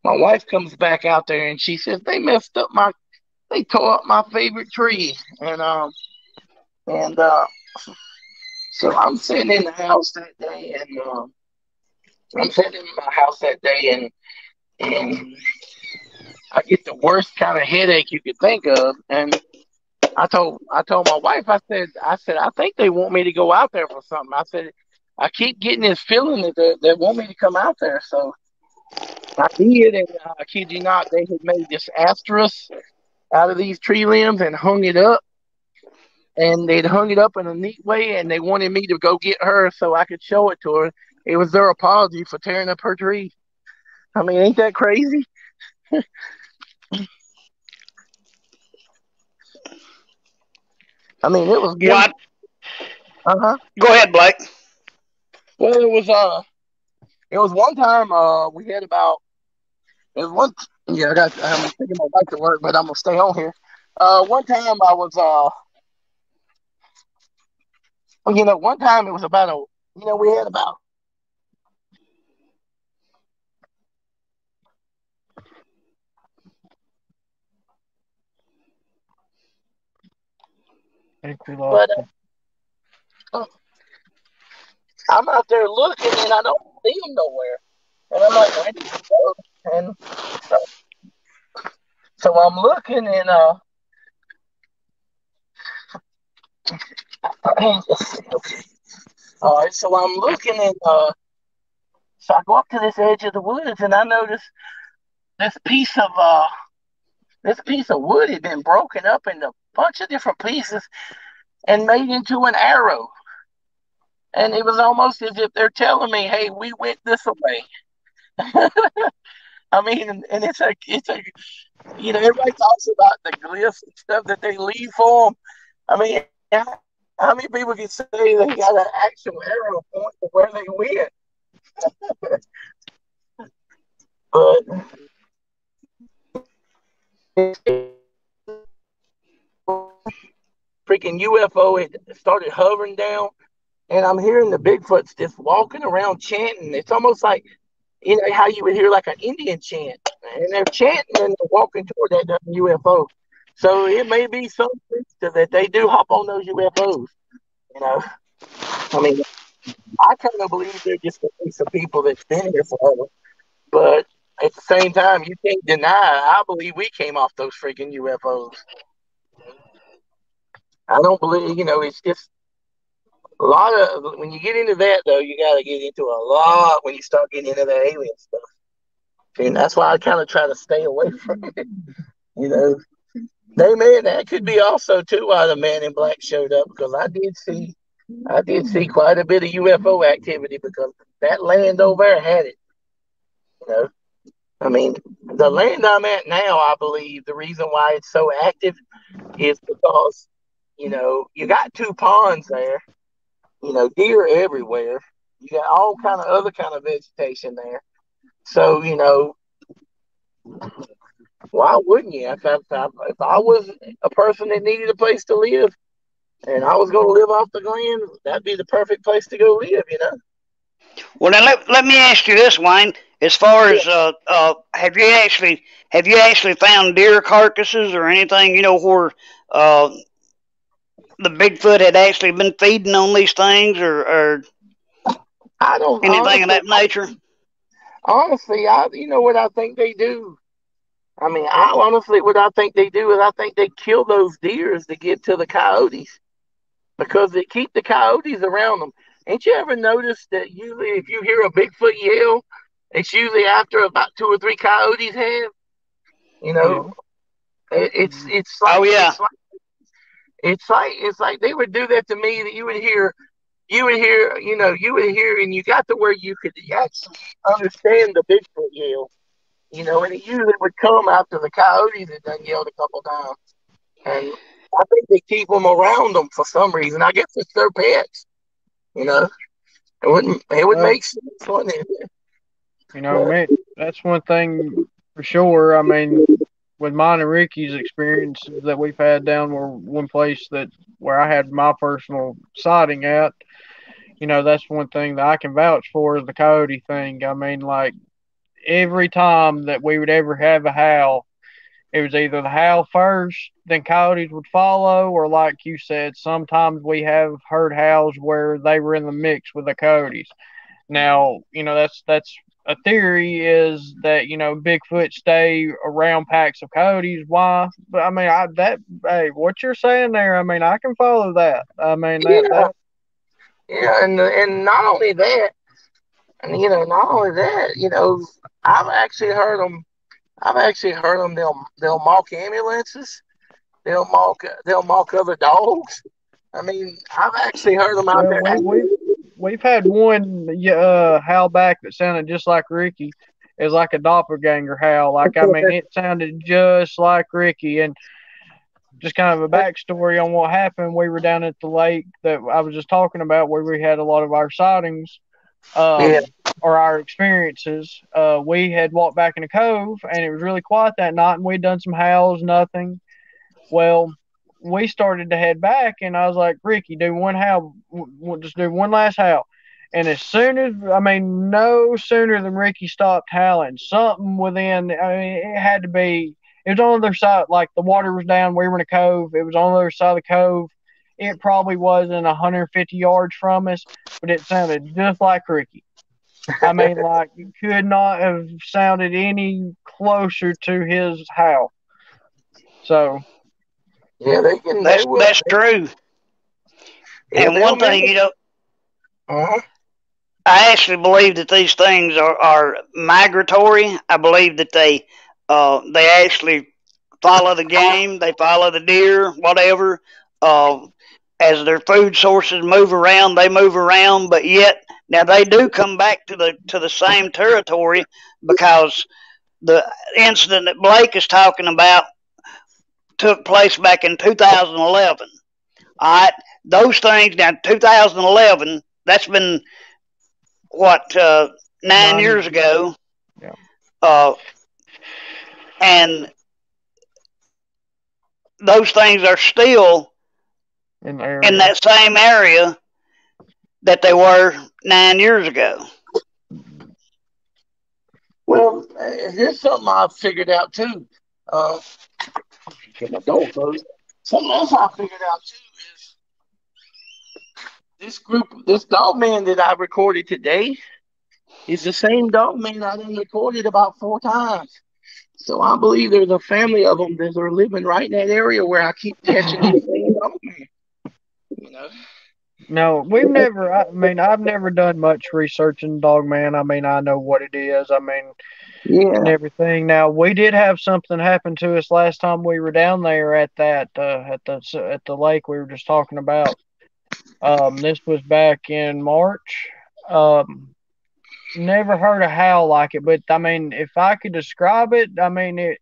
my wife comes back out there and she says they messed up my they tore up my favorite tree and um and uh so I'm sitting in the house that day and um I'm sitting in my house that day and and I get the worst kind of headache you could think of. And I told I told my wife, I said, I said, I think they want me to go out there for something. I said, I keep getting this feeling that they, they want me to come out there. So I did, and uh, I kid you not, they had made this asterisk out of these tree limbs and hung it up. And they'd hung it up in a neat way, and they wanted me to go get her so I could show it to her. It was their apology for tearing up her tree. I mean, ain't that crazy? I mean, it was good. What? Uh huh. Go ahead, Blake. Well, it was uh, it was one time uh, we had about it was one. Yeah, I got. I'm taking my bike to work, but I'm gonna stay on here. Uh, one time I was uh, well, you know, one time it was about a, you know, we had about I think we lost But uh, I'm out there looking and I don't see him nowhere. And I'm like, where did he go? And so, so I'm looking and uh. All right, so I'm looking and uh, so I go up to this edge of the woods and I notice this piece of uh, this piece of wood had been broken up into bunch of different pieces and made into an arrow. And it was almost as if they're telling me, "Hey, we went this way." I mean, and, it's a, it's a, you know, everybody talks about the glyphs and stuff that they leave for them. I mean, how many people can say they got an actual arrow point to where they went? but freaking UFO had started hovering down, and I'm hearing the Bigfoots just walking around chanting. It's almost like you know how you would hear like an Indian chant, and they're chanting and they're walking toward that UFO. So it may be something that they do hop on those UFOs. You know, I mean, I kind of believe they're just a piece of people that's been here forever. But at the same time, you can't deny. I believe we came off those freaking UFOs. I don't believe, you know, it's just a lot of when you get into that though, you got to get into a lot when you start getting into the alien stuff. And that's why I kind of try to stay away from it. You know, they man, that could be also too why the Man in Black showed up because I did see, I did see quite a bit of UFO activity because that land over there had it. You know, I mean, the land I'm at now, I believe the reason why it's so active is because, you know, you got two ponds there, you know, deer everywhere. You got all kind of other kind of vegetation there. So, you know, why wouldn't you? If, if, if I was a person that needed a place to live and I was going to live off the land, that'd be the perfect place to go live, you know? Well, now let, let me ask you this, Wayne. As far as uh, uh, have you actually have you actually found deer carcasses or anything you know where uh, the Bigfoot had actually been feeding on these things or, or I don't anything honestly, of that nature? Honestly, I you know what I think they do. I mean, I honestly what I think they do is I think they kill those deers to get to the coyotes because they keep the coyotes around them. Ain't you ever noticed that usually if you hear a Bigfoot yell, it's usually after about two or three coyotes have? You know, it, it's it's oh, like, oh yeah, it's like, it's like it's like they would do that to me. That you would hear, you would hear, you know, you would hear, and you got to where you could actually understand the Bigfoot yell. You know, and it usually would come after the coyotes had done yelled a couple times, and I think they keep them around them for some reason. I guess it's their pets. You know, it wouldn't. It would make sense, wouldn't it? You know, man, that's one thing for sure. I mean, with mine and Ricky's experiences that we've had down where one place that where I had my personal sighting at, you know, that's one thing that I can vouch for is the coyote thing. I mean, like every time that we would ever have a howl, it was either the howl first, then coyotes would follow, or like you said, sometimes we have heard howls where they were in the mix with the coyotes. Now, you know, that's that's a theory is that you know Bigfoot stay around packs of coyotes. Why? But I mean, I that hey, what you're saying there, I mean, I can follow that. I mean, that, yeah, that, yeah, and and not only that, and you know, not only that, you know, I've actually heard them I've actually heard them. They'll they'll mock ambulances. They'll mock they'll mock other dogs. I mean, I've actually heard them out well, there. We, we've had one uh, howl back that sounded just like Ricky. It's like a doppelganger howl. Like I mean, it sounded just like Ricky. And just kind of a backstory on what happened. We were down at the lake that I was just talking about, where we had a lot of our sightings. Um, yeah or our experiences. Uh, we had walked back in a cove and it was really quiet that night, and we'd done some howls, nothing. Well, we started to head back, and I was like, Ricky, do one howl, we'll just do one last howl. And as soon as, I mean, no sooner than Ricky stopped howling, something within, I mean, it had to be, it was on the other side, like the water was down, we were in a cove, it was on the other side of the cove. It probably wasn't 150 yards from us, but it sounded just like Ricky. I mean, like you could not have sounded any closer to his howl. So, yeah, they can. That's they that's true. Yeah, and one thing, you know, uh-huh. I actually believe that these things are, are migratory. I believe that they uh, they actually follow the game, they follow the deer, whatever. Uh, as their food sources move around, they move around, but yet now they do come back to the to the same territory because the incident that Blake is talking about took place back in 2011. All right, those things now 2011. That's been what uh, nine, nine years ago. Yeah. Uh, and those things are still in, in that same area that they were nine years ago. Well, here's something I figured out too. Uh, my door closed. Something else I figured out too is this group, this dog man that I recorded today, is the same dog man I done recorded about four times. So I believe there's a family of them that are living right in that area where I keep catching the same dog man. You know. No, we've never. I mean, I've never done much research in Dogman. I mean, I know what it is. I mean, yeah, and everything. Now, we did have something happen to us last time we were down there at that uh, at the at the lake we were just talking about. Um, this was back in March. Um, never heard a howl like it, but I mean, if I could describe it, I mean it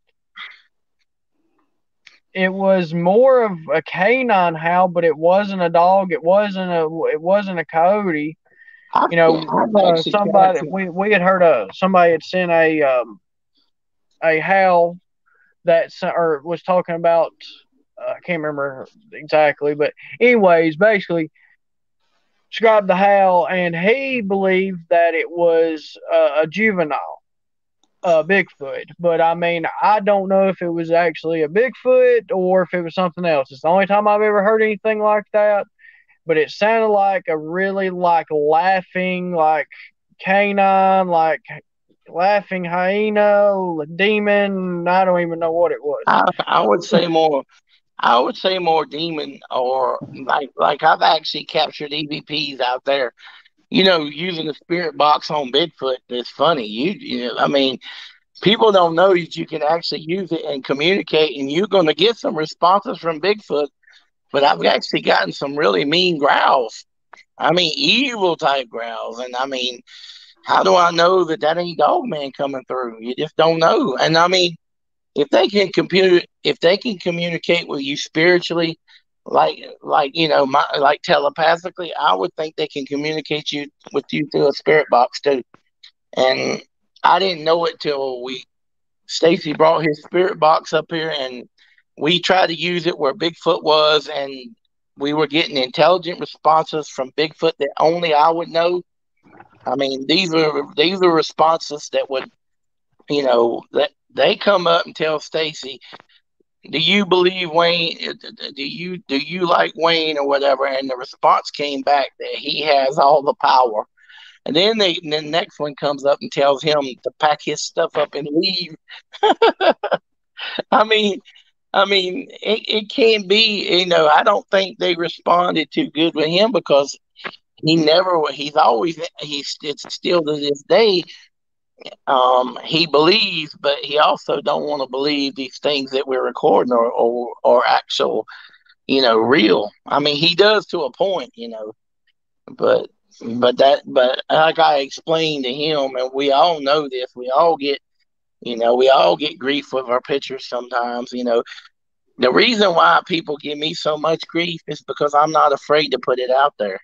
it was more of a canine howl, but it wasn't a dog. It wasn't a it wasn't a coyote. You know, uh, somebody we, we had heard a somebody had sent a um, a howl that or was talking about. Uh, I can't remember exactly, but anyways, basically described the howl, and he believed that it was uh, a juvenile uh, Bigfoot. But I mean, I don't know if it was actually a Bigfoot or if it was something else. It's the only time I've ever heard anything like that. But it sounded like a really like laughing, like canine, like laughing hyena, demon. I don't even know what it was. I, I would say more. I would say more demon or like like I've actually captured EVPs out there you know, using the spirit box on Bigfoot is funny. You, you know, I mean, people don't know that you can actually use it and communicate, and you're going to get some responses from Bigfoot. But I've actually gotten some really mean growls. I mean, evil type growls, and I mean, how do I know that that ain't Dogman coming through? You just don't know. And I mean, if they can compute, if they can communicate with you spiritually like like you know my like telepathically i would think they can communicate you with you through a spirit box too. And i didn't know it till we stacy brought his spirit box up here and we tried to use it where bigfoot was and we were getting intelligent responses from bigfoot that only i would know. I mean these are these are responses that would you know that they come up and tell stacy do you believe Wayne? Uh, do you do you like Wayne or whatever? And the response came back that he has all the power. And then they, and the next one comes up and tells him to pack his stuff up and leave. I mean, I mean, it, it can't be. You know, I don't think they responded too good with him because he never. He's always. He's. It's still to this day um, he believes, but he also don't want to believe these things that we're recording or, or actual, you know, real. I mean, he does to a point, you know, but, but that, but like I explained to him, and we all know this, we all get, you know, we all get grief with our pictures sometimes, you know. The reason why people give me so much grief is because I'm not afraid to put it out there.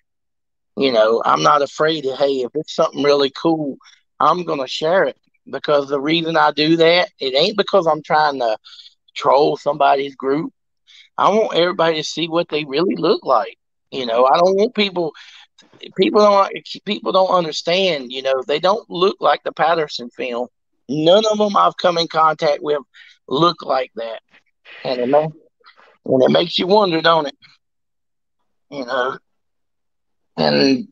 You know, I'm not afraid of, hey, if it's something really cool, I'm going to share it because the reason I do that, it ain't because I'm trying to troll somebody's group. I want everybody to see what they really look like. You know, I don't want people people don't people don't understand, you know, they don't look like the Patterson film. None of them I've come in contact with look like that. And it, and it makes you wonder, don't it? You know. And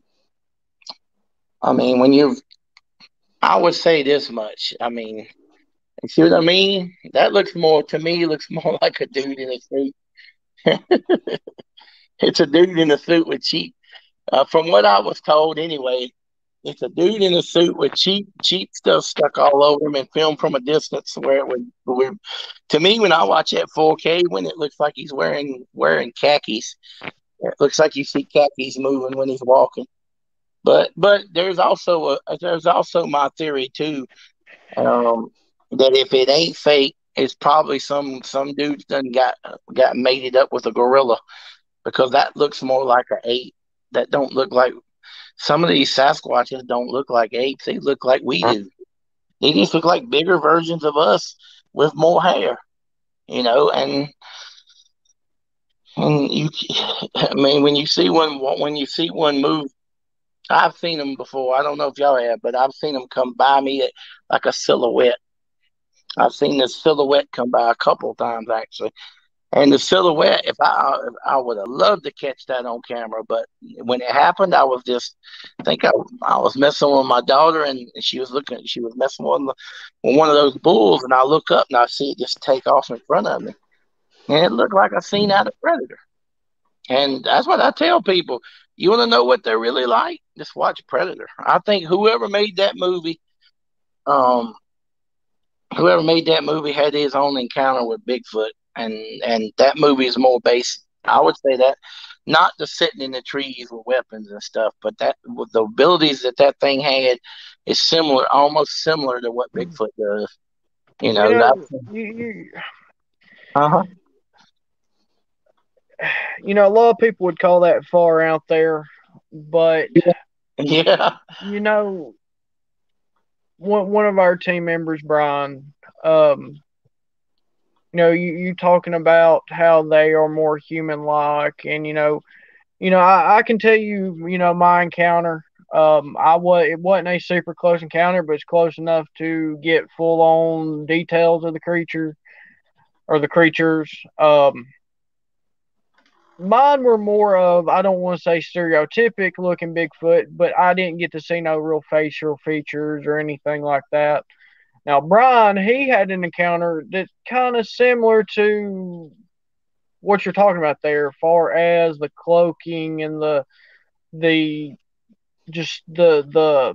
I mean, when you've I would say this much. I mean, you see what I mean? That looks more to me looks more like a dude in a suit. it's a dude in a suit with cheap. Uh, from what I was told, anyway, it's a dude in a suit with cheap cheap stuff stuck all over him and filmed from a distance where it would, would to me when I watch that 4K when it looks like he's wearing wearing khakis. It looks like you see khakis moving when he's walking. But but there's also a there's also my theory too, um, that if it ain't fake, it's probably some some dudes done got got mated up with a gorilla because that looks more like an ape. That don't look like some of these Sasquatches don't look like apes. They look like we do. They just look like bigger versions of us with more hair, you know. And and you, I mean, when you see one, when you see one move, I've seen them before. I don't know if y'all have, but I've seen them come by me like a silhouette. I've seen this silhouette come by a couple times actually, and the silhouette, if I I would have loved to catch that on camera, but when it happened, I was just I think I, I was messing with my daughter, and she was looking, she was messing with, with one of those bulls, and I look up and I see it just take off in front of me, and it looked like I seen out a predator. And that's what I tell people. You want to know what they're really like? Just watch Predator. I think whoever made that movie, um, whoever made that movie had his own encounter with Bigfoot and and that movie is more based. I would say that not the sitting in the trees with weapons and stuff, but that with the abilities that that thing had is similar, almost similar to what Bigfoot does. You know, you, you, uh huh. You know, a lot of people would call that far out there, but yeah, you know, one one of our team members, Brian, um, you know, you, you talking about how they are more human like and you know, you know, I, I can tell you, you know, my encounter. Um, I was it wasn't a super close encounter, but it's close enough to get full on details of the creature or the creatures. Um, mine were more of I don't want to say stereotypic looking Bigfoot, but I didn't get to see no real facial features or anything like that. Now, Brian, he had an encounter that's kind of similar to what you're talking about there, far as the cloaking and the the just the the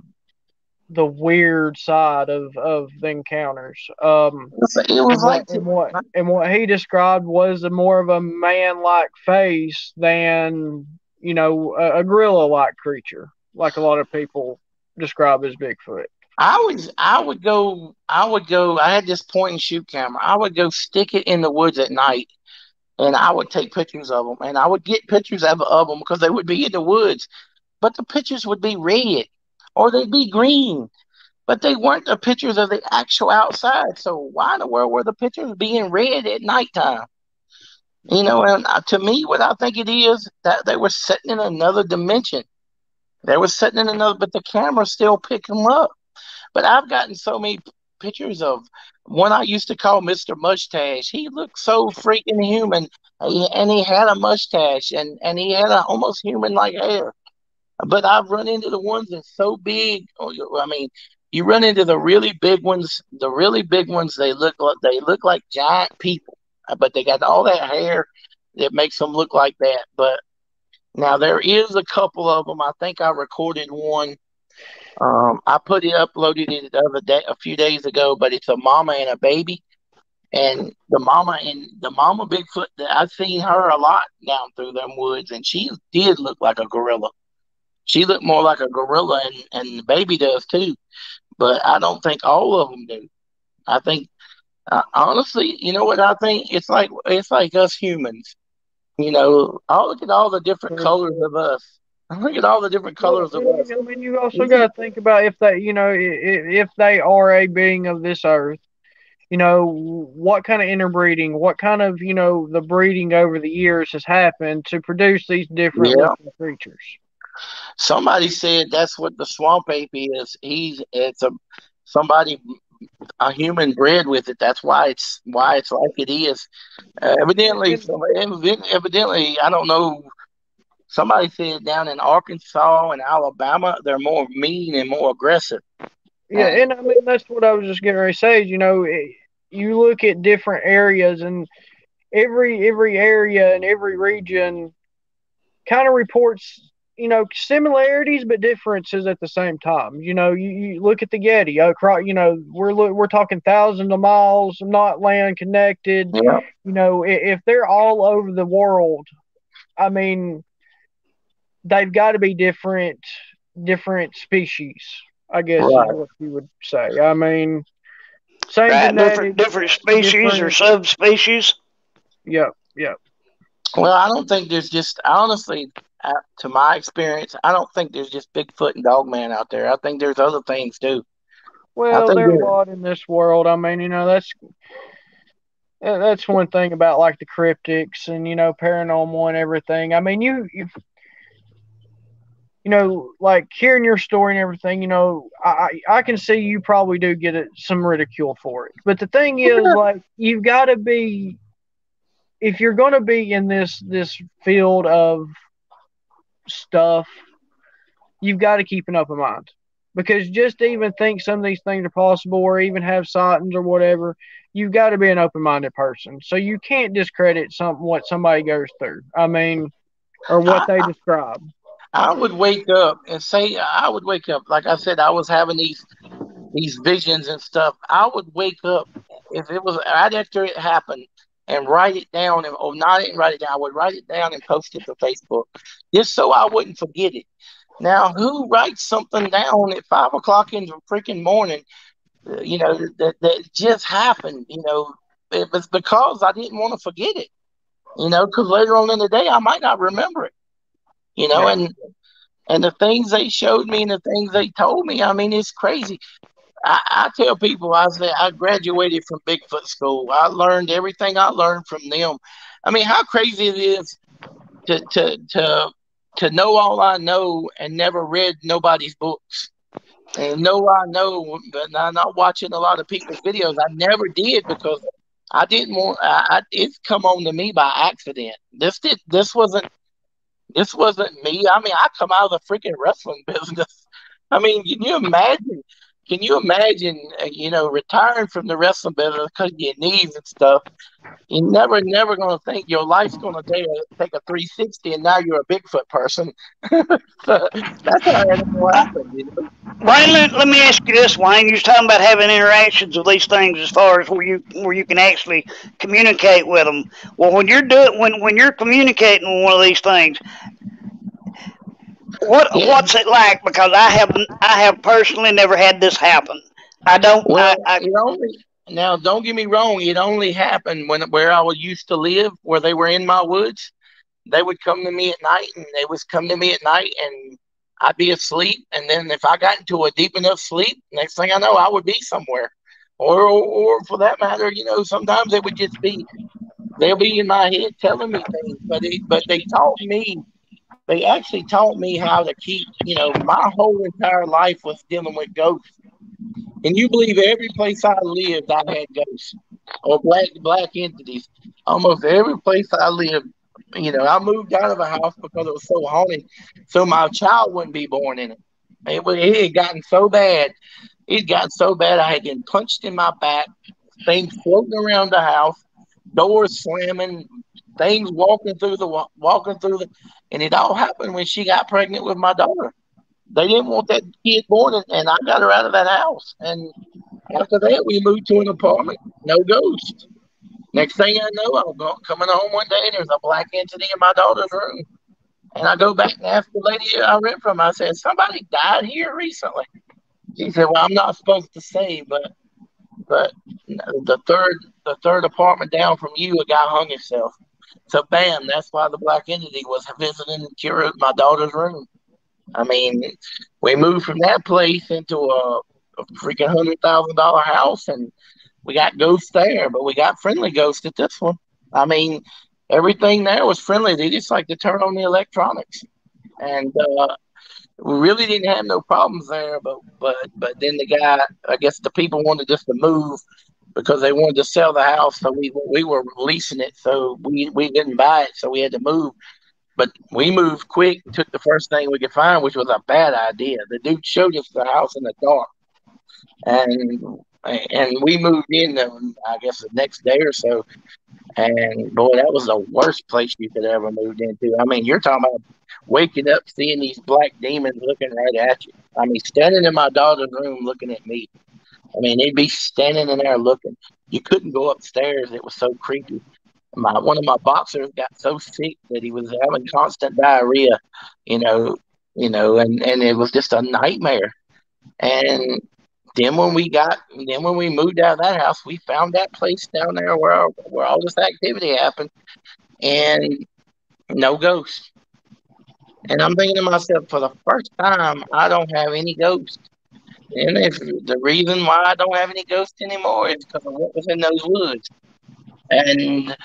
the weird side of of the encounters. Um, it was like and what and what he described was a more of a man like face than you know a, a gorilla like creature, like a lot of people describe as Bigfoot. I would I would go I would go I had this point and shoot camera. I would go stick it in the woods at night and I would take pictures of them and I would get pictures of, of them because they would be in the woods. But the pictures would be red or they'd be green. But they weren't the pictures of the actual outside. So why in the world were the pictures being red at nighttime? You know, and uh, to me, what I think it is that they were sitting in another dimension. They were sitting in another, but the camera still picked them up. But I've gotten so many pictures of one I used to call Mr. Mustache. He looked so freaking human, and he had a mustache, and and he had a almost human like hair. But I've run into the ones that's so big. I mean, you run into the really big ones. The really big ones, they look like they look like giant people, but they got all that hair that makes them look like that. But now there is a couple of them. I think I recorded one um, I put it uploaded it the other day, a few days ago, but it's a mama and a baby, and the mama and the mama Bigfoot. I've seen her a lot down through them woods, and she did look like a gorilla. She looked more like a gorilla, and and the baby does too. But I don't think all of them do. I think uh, honestly, you know what I think? It's like it's like us humans. You know, I'll look at all the different colors of us I Look at all the different colors well, of us. I mean, you also got to think about if they, you know, if, if they are a being of this earth, you know, what kind of interbreeding, what kind of, you know, the breeding over the years has happened to produce these different yeah. creatures. Somebody said that's what the swamp ape is. He's it's a somebody a human bred with it. That's why it's why it's like it is. Uh, evidently, evidently, I don't know somebody said down in Arkansas and Alabama, they're more mean and more aggressive. Yeah, and I mean that's what I was just getting ready to say. Is, you know, you look at different areas, and every every area and every region kind of reports you know similarities but differences at the same time. You know, you, you look at the Yeti across. You know, we're we're talking thousands of miles, not land connected. Yeah. You know, if, if they're all over the world, I mean, they've got to be different different species. I guess Right. what you would say. I mean, same Right, different different species or different- subspecies. Yep, yep. Well, I don't think there's just honestly, uh, to my experience, I don't think there's just Bigfoot and Dogman out there. I think there's other things too. Well, think there's a lot in this world. I mean, you know, that's that's one thing about like the cryptics and you know paranormal and everything. I mean, you you you know, like hearing your story and everything. You know, I I I can see you probably do get it, some ridicule for it. But the thing is, like, you've got to be if you're going to be in this this field of stuff, you've got to keep an open mind because just even think some of these things are possible or even have sightings or whatever, you've got to be an open minded person. So you can't discredit some what somebody goes through. I mean, or what they describe. I would wake up and say I would wake up like I said I was having these these visions and stuff. I would wake up if it was right after it happened and write it down and or not even write it down. I would write it down and post it to Facebook just so I wouldn't forget it. Now, who writes something down at five o'clock in the freaking morning? uh, You know that that just happened. You know it was because I didn't want to forget it. You know, because later on in the day I might not remember it you know, Yeah. and and the things they showed me and the things they told me, I mean, it's crazy. I, I tell people, I say, I graduated from Bigfoot school. I learned everything I learned from them. I mean, how crazy it is to to to to know all I know and never read nobody's books. And know I know, but I'm not watching a lot of people's videos. I never did because I didn't want. I, I it's come on to me by accident. This did. This wasn't this wasn't me. I mean, I come out of the freaking wrestling business. I mean, can you imagine? Can you imagine, uh, you know, retiring from the wrestling business because of your knees and stuff? You're never, never going to think your life's going to take a, take a 360 and now you're a Bigfoot person. so that's how it will happen, you know? Wayne, let, let me ask you this, Wayne. You was talking about having interactions with these things as far as where you where you can actually communicate with them. Well, when you're doing when when you're communicating with one of these things, what what's it like? Because I haven't I have personally never had this happen. I don't. Well, I, I, it only now don't get me wrong. It only happened when where I was used to live, where they were in my woods. They would come to me at night, and they would come to me at night, and I'd be asleep. And then if I got into a deep enough sleep, next thing I know, I would be somewhere. Or, or, or for that matter, you know, sometimes it would just be they'll be in my head telling me things. But it, but they taught me. They actually taught me how to keep. You know, my whole entire life was dealing with ghosts. And you believe every place I lived, I had ghosts or black black entities. Almost every place I lived, you know, I moved out of a house because it was so haunted, so my child wouldn't be born in it. It, was, it had gotten so bad. It got so bad. I had been punched in my back, things floating around the house, doors slamming, things walking through the walking through the, and it all happened when she got pregnant with my daughter. They didn't want that kid born, and, and I got her out of that house. And after that, we moved to an apartment, no ghosts. Next thing I know, I'm coming home one day, and there's a black entity in my daughter's room. And I go back and ask the lady I rent from. I said, "Somebody died here recently." She said, "Well, I'm not supposed to say, but but the third the third apartment down from you, a guy hung himself." So, bam, that's why the black entity was visiting curating my daughter's room. I mean, we moved from that place into a, a freaking hundred thousand dollar house, and we got ghosts there, but we got friendly ghosts at this one. I mean, everything there was friendly. They just like to turn on the electronics, and uh, we really didn't have no problems there. But but but then the guy, I guess the people wanted us to move because they wanted to sell the house, so we we were leasing it, so we we didn't buy it, so we had to move. But we moved quick, took the first thing we could find, which was a bad idea. The dude showed us the house in the dark, and and we moved in. The, I guess the next day or so, and boy, that was the worst place you could ever moved into. I mean, you're talking about waking up seeing these black demons looking right at you. I mean, standing in my daughter's room looking at me. I mean, they'd be standing in there looking. You couldn't go upstairs. It was so creepy. My one of my boxers got so sick that he was having constant diarrhea, you know, you know, and and it was just a nightmare. And then when we got, then when we moved out of that house, we found that place down there where where all this activity happened, and no ghosts. And I'm thinking to myself, for the first time, I don't have any ghosts. And if the reason why I don't have any ghosts anymore is because of what was in those woods. And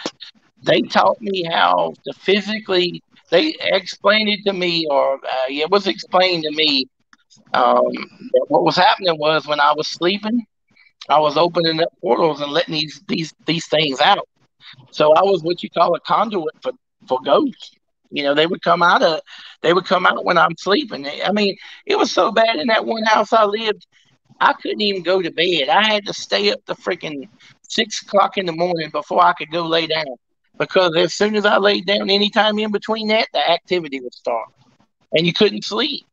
they taught me how to physically, they explained it to me, or uh, it was explained to me. Um, what was happening was when I was sleeping, I was opening up portals and letting these these these things out. So I was what you call a conduit for for ghosts. You know, they would come out of they would come out when I'm sleeping. I mean, it was so bad in that one house I lived, I couldn't even go to bed. I had to stay up to freaking six o'clock in the morning before I could go lay down. Because as soon as I laid down, anytime in between that, the activity would start. And you couldn't sleep.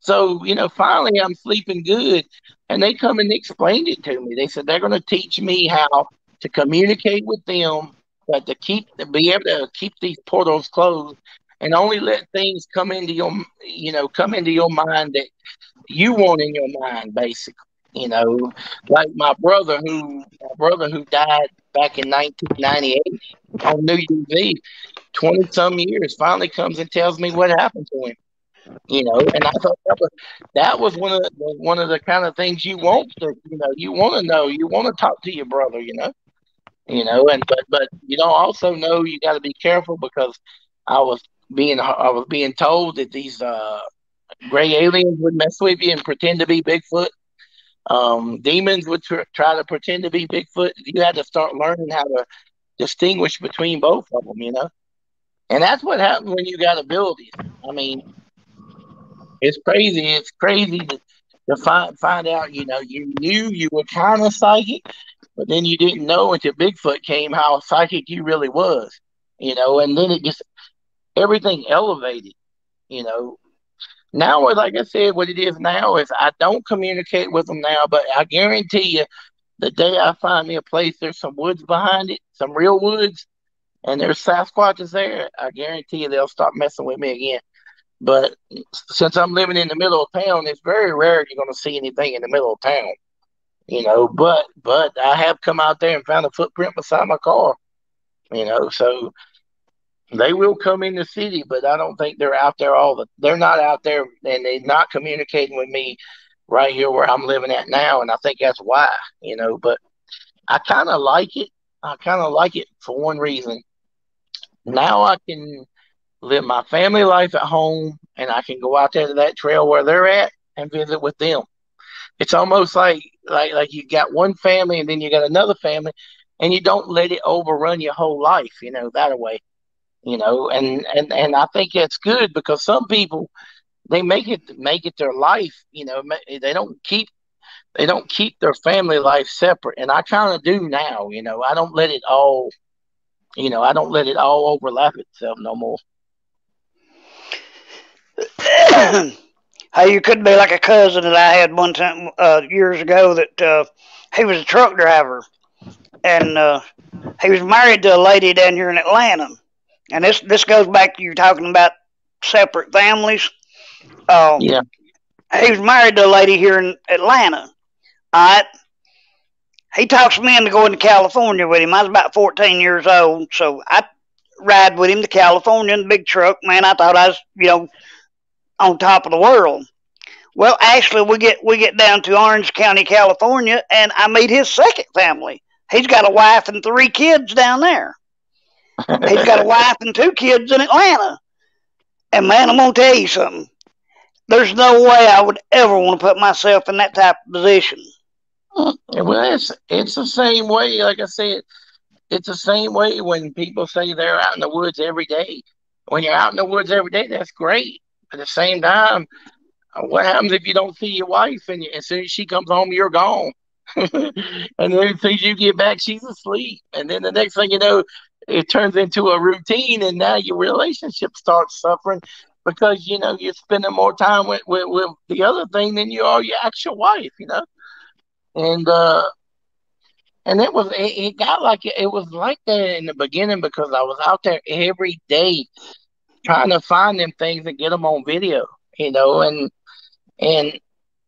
So, you know, finally I'm sleeping good. And they come and explained it to me. They said they're going to teach me how to communicate with them, but to keep to be able to keep these portals closed and only let things come into your you know come into your mind that you want in your mind basically you know. Like my brother who my brother who died back in 1998 on new year's eve 20 some years finally comes and tells me what happened to him you know. And i thought that was, that was one of the one of the kind of things you want to you know you want to know you want to talk to your brother you know you know and but but you don't also know you got to be careful because i was being I was being told that these uh, gray aliens would mess with you and pretend to be Bigfoot. Um, demons would tr- try to pretend to be Bigfoot. You had to start learning how to distinguish between both of them, you know. And that's what happens when you got abilities. I mean, it's crazy. It's crazy to, to find find out. You know, you knew you were kind of psychic, but then you didn't know until Bigfoot came how psychic you really was. You know, and then it just everything elevated, you know. Now, like I said, what it is now is I don't communicate with them now, but I guarantee you, the day I find me a place, there's some woods behind it, some real woods, and there's Sasquatches there. I guarantee you they'll stop messing with me again. But since I'm living in the middle of town, it's very rare you're going to see anything in the middle of town, you know. But but I have come out there and found a footprint beside my car, you know. So they will come in the city, but I don't think they're out there all the. They're not out there, and they're not communicating with me right here where I'm living at now, and I think that's why, you know. But I kind of like it. I kind of like it for one reason. Now I can live my family life at home, and I can go out there to that trail where they're at and visit with them. It's almost like like like you got one family and then you got another family, and you don't let it overrun your whole life, you know, that way you know, and and and I think that's good because some people they make it make it their life, you know, they don't keep they don't keep their family life separate, and I kind of do now, you know, I don't let it all, you know, I don't let it all overlap itself no more. How you could be like a cousin that I had one time uh, years ago that uh, he was a truck driver, and uh, he was married to a lady down here in Atlanta and this this goes back to you talking about separate families. Um, yeah, he was married to a lady here in Atlanta. All right. He talks me into going to California with him. I was about 14 years old, so I ride with him to California in the big truck. Man, I thought I was, you know, on top of the world. Well, actually, we get we get down to Orange County, California, and I meet his second family. He's got a wife and three kids down there. He's got a wife and two kids in Atlanta. And man, I'm gonna tell you something. There's no way I would ever want to put myself in that type of position. Mm, well, it's it's the same way. Like I said, it's the same way when people say they're out in the woods every day. When you're out in the woods every day, that's great. At the same time, what happens if you don't see your wife and as soon as she comes home, you're gone? and then as soon as you get back, she's asleep. And then the next thing you know, it turns into a routine and now your relationship starts suffering because you know you're spending more time with, with, with the other thing than you are your actual wife, you know. And uh and it was it, it got like it, it was like that in the beginning because I was out there every day trying to find them things and get them on video, you know, and and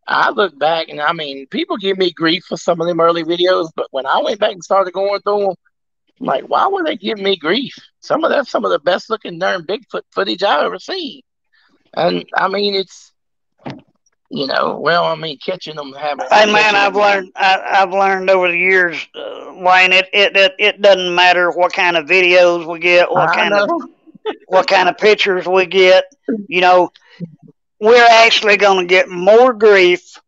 I look back and I mean, people give me grief for some of them early videos, but when I went back and started going through them, I'm like, why would they give me grief? Some of that's some of the best looking darn Bigfoot footage I've ever seen. And I mean, it's, you know, well, I mean, catching them having. Hey man, I've learned. I, have learned over the years, uh, Wayne. It, it it it doesn't matter what kind of videos we get, what kind of what kind of pictures we get. You know, we're actually going to get more grief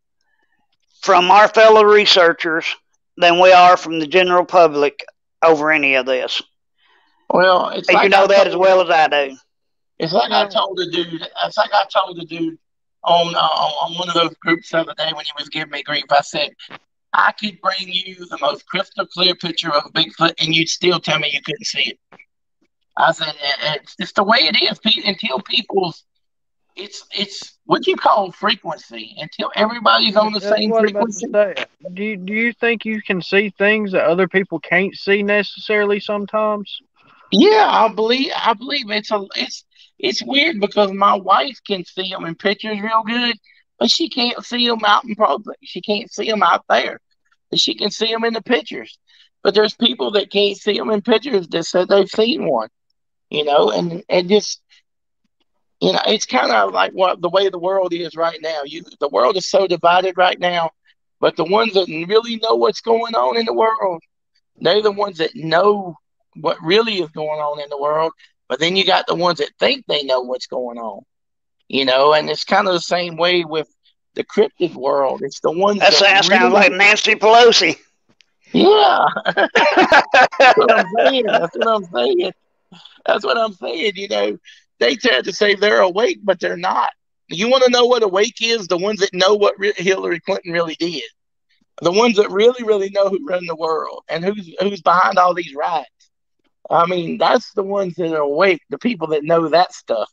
from our fellow researchers than we are from the general public over any of this. Well, it's like you know I that as well as I do. It's like I told the dude. It's like I told the dude on uh, on one of those groups the other day when he was giving me grief. I said, I could bring you the most crystal clear picture of Bigfoot, and you'd still tell me you couldn't see it. I said, it's just the way it is. Until people's it's it's what you call frequency until everybody's on the That's same frequency. Do you, do you think you can see things that other people can't see necessarily sometimes? Yeah, I believe I believe it's a it's it's weird because my wife can see them in pictures real good, but she can't see them out in public. She can't see them out there. But she can see them in the pictures. But there's people that can't see them in pictures that said they've seen one, you know, and and just you know, it's kind of like what the way the world is right now. You, the world is so divided right now, but the ones that really know what's going on in the world, they're the ones that know what really is going on in the world. But then you got the ones that think they know what's going on, you know, and it's kind of the same way with the cryptid world. It's the ones that, that sounds really, like Nancy Pelosi. Yeah, that's what I'm saying. That's what I'm saying. That's what I'm saying. You know, they tend to say they're awake, but they're not. You want to know what awake is? The ones that know what re- Hillary Clinton really did, the ones that really, really know who run the world and who's who's behind all these riots. I mean, that's the ones that are awake, the people that know that stuff,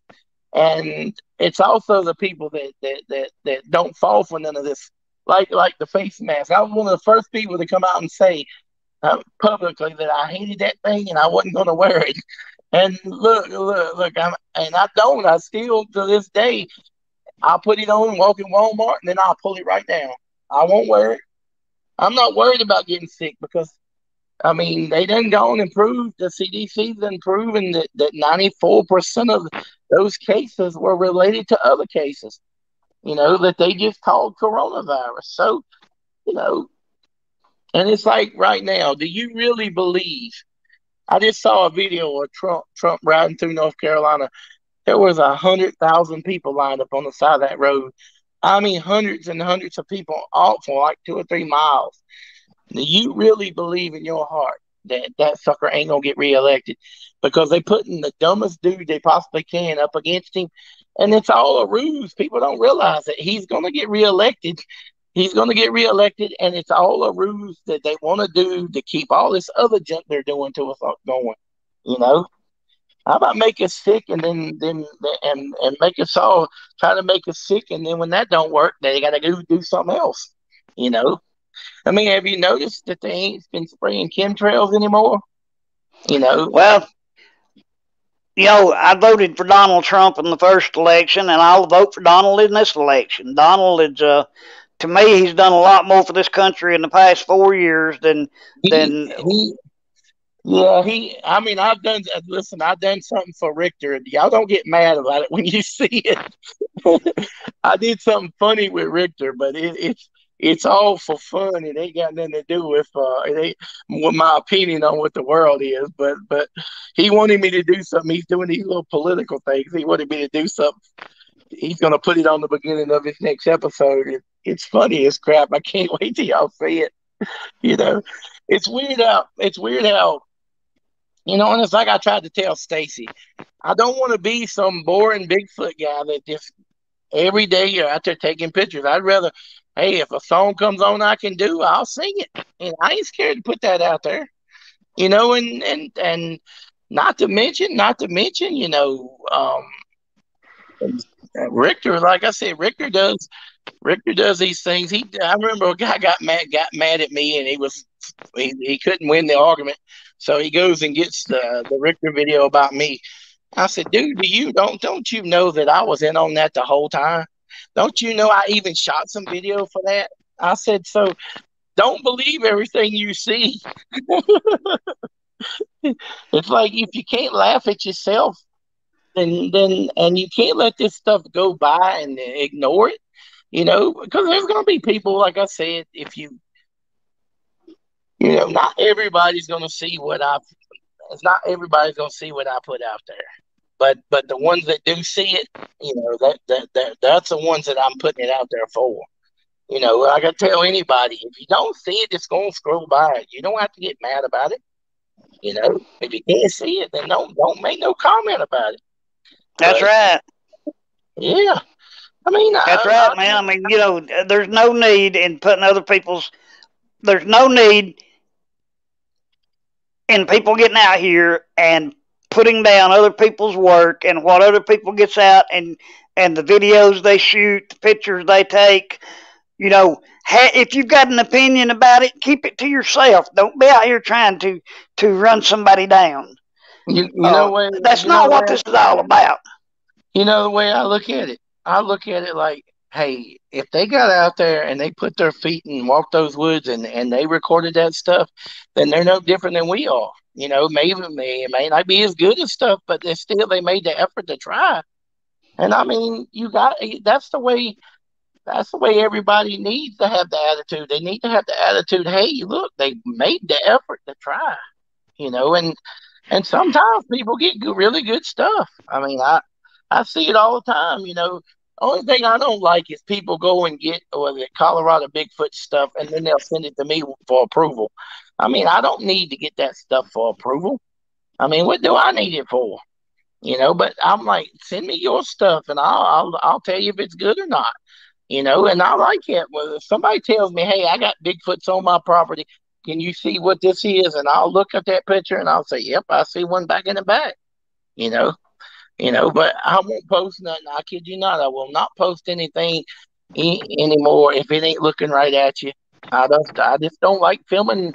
and it's also the people that that that, that don't fall for none of this, like like the face mask. I was one of the first people to come out and say uh, publicly that I hated that thing and I wasn't going to wear it. And look, look, look, I'm, and I don't. I still to this day, I'll put it on, walk in Walmart, and then I'll pull it right down. I won't wear it. I'm not worried about getting sick because, I mean, they done gone and proved the CDC done proven that that 94% of those cases were related to other cases. You know that they just called coronavirus. So, you know, and it's like right now, do you really believe I just saw a video of Trump Trump riding through North Carolina. There was a hundred thousand people lined up on the side of that road. I mean, hundreds and hundreds of people all for like two or three miles. Do you really believe in your heart that that sucker ain't gonna get reelected because they putting the dumbest dude they possibly can up against him, and it's all a ruse. People don't realize that he's gonna get reelected he's going to get reelected, and it's all a ruse that they want to do to keep all this other junk they're doing to us going. You know, how about make us sick and then then and and make us all try to make us sick, and then when that don't work, they got to go do something else. You know, I mean, have you noticed that they ain't been spraying chemtrails anymore? You know, well. You know, I voted for Donald Trump in the first election, and I'll vote for Donald in this election. Donald is uh, to me, he's done a lot more for this country in the past four years than he, than. He, yeah, he. I mean, I've done. Listen, I've done something for Richter. Y'all don't get mad about it when you see it. I did something funny with Richter, but it, it's it's all for fun. It ain't got nothing to do with uh, it ain't with my opinion on what the world is. But but he wanted me to do something. He's doing these little political things. He wanted me to do something. He's gonna put it on the beginning of his next episode. And, it's funny as crap. I can't wait till y'all see it. You know, it's weird how it's weird how you know, and it's like I tried to tell Stacy, I don't want to be some boring Bigfoot guy that just every day you're out there taking pictures. I'd rather, hey, if a song comes on I can do, I'll sing it. And I ain't scared to put that out there. You know, and and and not to mention, not to mention, you know, um, Richter, like I said, Richter does Richter does these things. He I remember a guy got mad got mad at me and he was he, he couldn't win the argument. So he goes and gets the the Richter video about me. I said, dude, do you don't don't you know that I was in on that the whole time? Don't you know I even shot some video for that? I said, so don't believe everything you see. it's like if you can't laugh at yourself, then then and you can't let this stuff go by and ignore it, you know, because there's gonna be people, like I said, if you you know, not everybody's gonna see what I've it's not everybody's gonna see what I put out there. But but the ones that do see it, you know, that that, that that's the ones that I'm putting it out there for. You know, I can tell anybody if you don't see it, it's gonna scroll by. You don't have to get mad about it. You know, if you can't see it, then don't don't make no comment about it. That's but, right. Yeah. I mean, that's I, right, I, man. I mean, you know, there's no need in putting other people's. There's no need in people getting out here and putting down other people's work and what other people gets out and and the videos they shoot, the pictures they take you know, ha- if you've got an opinion about it, keep it to yourself. Don't be out here trying to to run somebody down. You, you know, uh, way, that's not what this is all about. You know the way I look at it. I look at it like, hey, if they got out there and they put their feet and walked those woods and and they recorded that stuff, then they're no different than we are. You know, maybe me, it may not be as good as stuff, but they still they made the effort to try. And I mean, you got that's the way that's the way everybody needs to have the attitude. They need to have the attitude, hey, look, they made the effort to try, you know, and and sometimes people get really good stuff. I mean, I I see it all the time, you know. Only thing I don't like is people go and get or the Colorado Bigfoot stuff and then they'll send it to me for approval. I mean, I don't need to get that stuff for approval. I mean, what do I need it for? You know, but I'm like, send me your stuff and I'll I'll, I'll tell you if it's good or not you know, and I like it. Well, if somebody tells me, hey, I got Bigfoots on my property, can you see what this is? And I'll look at that picture and I'll say, yep, I see one back in the back, you know, you know, but I won't post nothing. I kid you not. I will not post anything e- anymore if it ain't looking right at you. I just, I just don't like filming.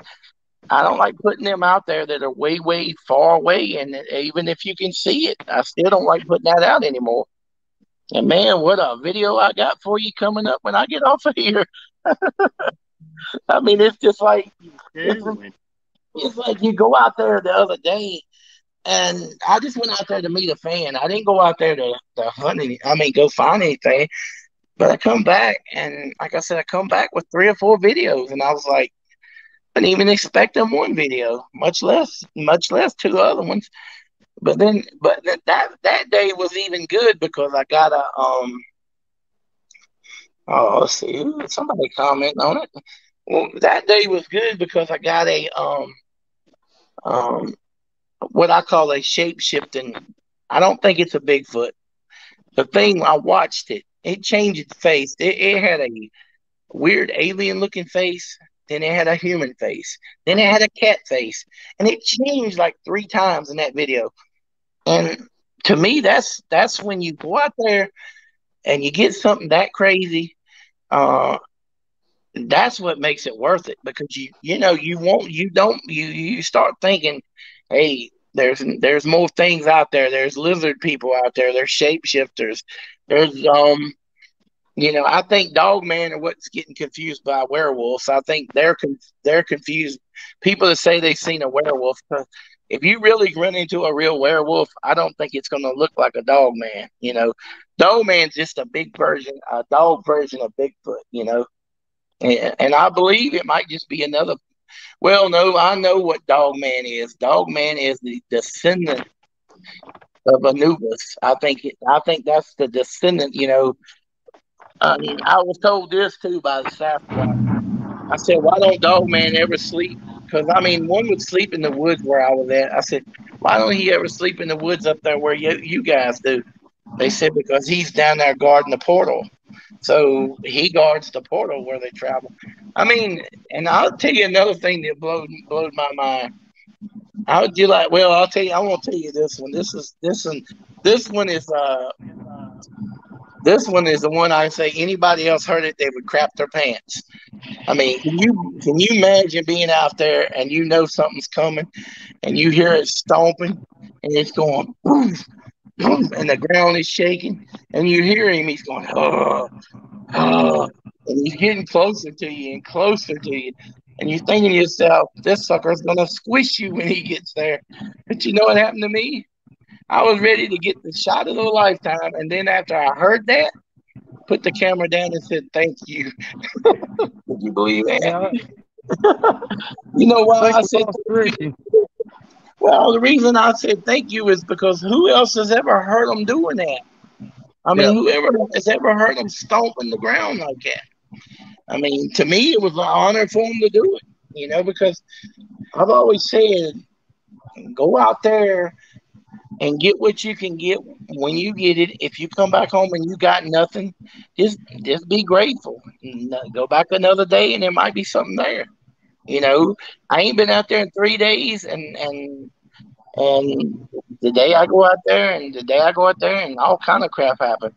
I don't like putting them out there that are way, way far away. And even if you can see it, I still don't like putting that out anymore. And man, what a video I got for you coming up when I get off of here. I mean, it's just like it's, it's, like you go out there the other day, and I just went out there to meet a fan. I didn't go out there to, to hunt any. I mean, go find anything. But I come back, and like I said, I come back with three or four videos, and I was like, I didn't even expect them one video, much less, much less two other ones. But then, but that that day was even good because I got a um. Oh, let's see. Somebody comment on it. Well, that day was good because I got a um um what I call a shape shifting. I don't think it's a Bigfoot. The thing I watched it, it changed its face. It, it had a weird alien looking face. Then it had a human face. Then it had a cat face, and it changed like three times in that video. And to me, that's that's when you go out there and you get something that crazy. Uh, that's what makes it worth it because you you know you won't you don't you you start thinking, hey, there's there's more things out there. There's lizard people out there. There's shapeshifters. There's um, you know, I think dog man are what's getting confused by werewolves. I think they're con- they're confused. People that say they've seen a werewolf if you really run into a real werewolf, I don't think it's going to look like a dog man. You know, dog man's just a big version, a dog version of Bigfoot. You know, and, and I believe it might just be another. Well, no, I know what dog man is. Dog man is the descendant of Anubis. I think I think that's the descendant. You know, I mean, I was told this too by the Sasquatch. I said, why don't dog man ever sleep because I mean, one would sleep in the woods where I was at. I said, why don't he ever sleep in the woods up there where you, you guys do? They said because he's down there guarding the portal. So he guards the portal where they travel. I mean, and I'll tell you another thing that blew blew my mind. How would you like? Well, I'll tell you. I won't tell you this one. This is this one. This one is uh This one is the one I say anybody else heard it, they would crap their pants. I mean, can you can you imagine being out there and you know something's coming and you hear it stomping and it's going boom, and the ground is shaking and you hear him, he's going, oh, oh, and he's getting closer to you and closer to you. And you're thinking to yourself, this sucker's gonna squish you when he gets there. But you know what happened to me? I was ready to get the shot of a lifetime, and then after I heard that, put the camera down and said, "Thank you." Would you believe that? you know why I said Well, the reason I said thank you is because who else has ever heard them doing that? I mean, yeah. whoever has ever heard them stomping the ground like that? I mean, to me, it was an honor for them to do it, you know, because I've always said, go out there and get what you can get when you get it. If you come back home and you got nothing, just just be grateful. Go back another day, and there might be something there. You know, I ain't been out there in three days, and and and the day I go out there, and the day I go out there, and all kind of crap happened.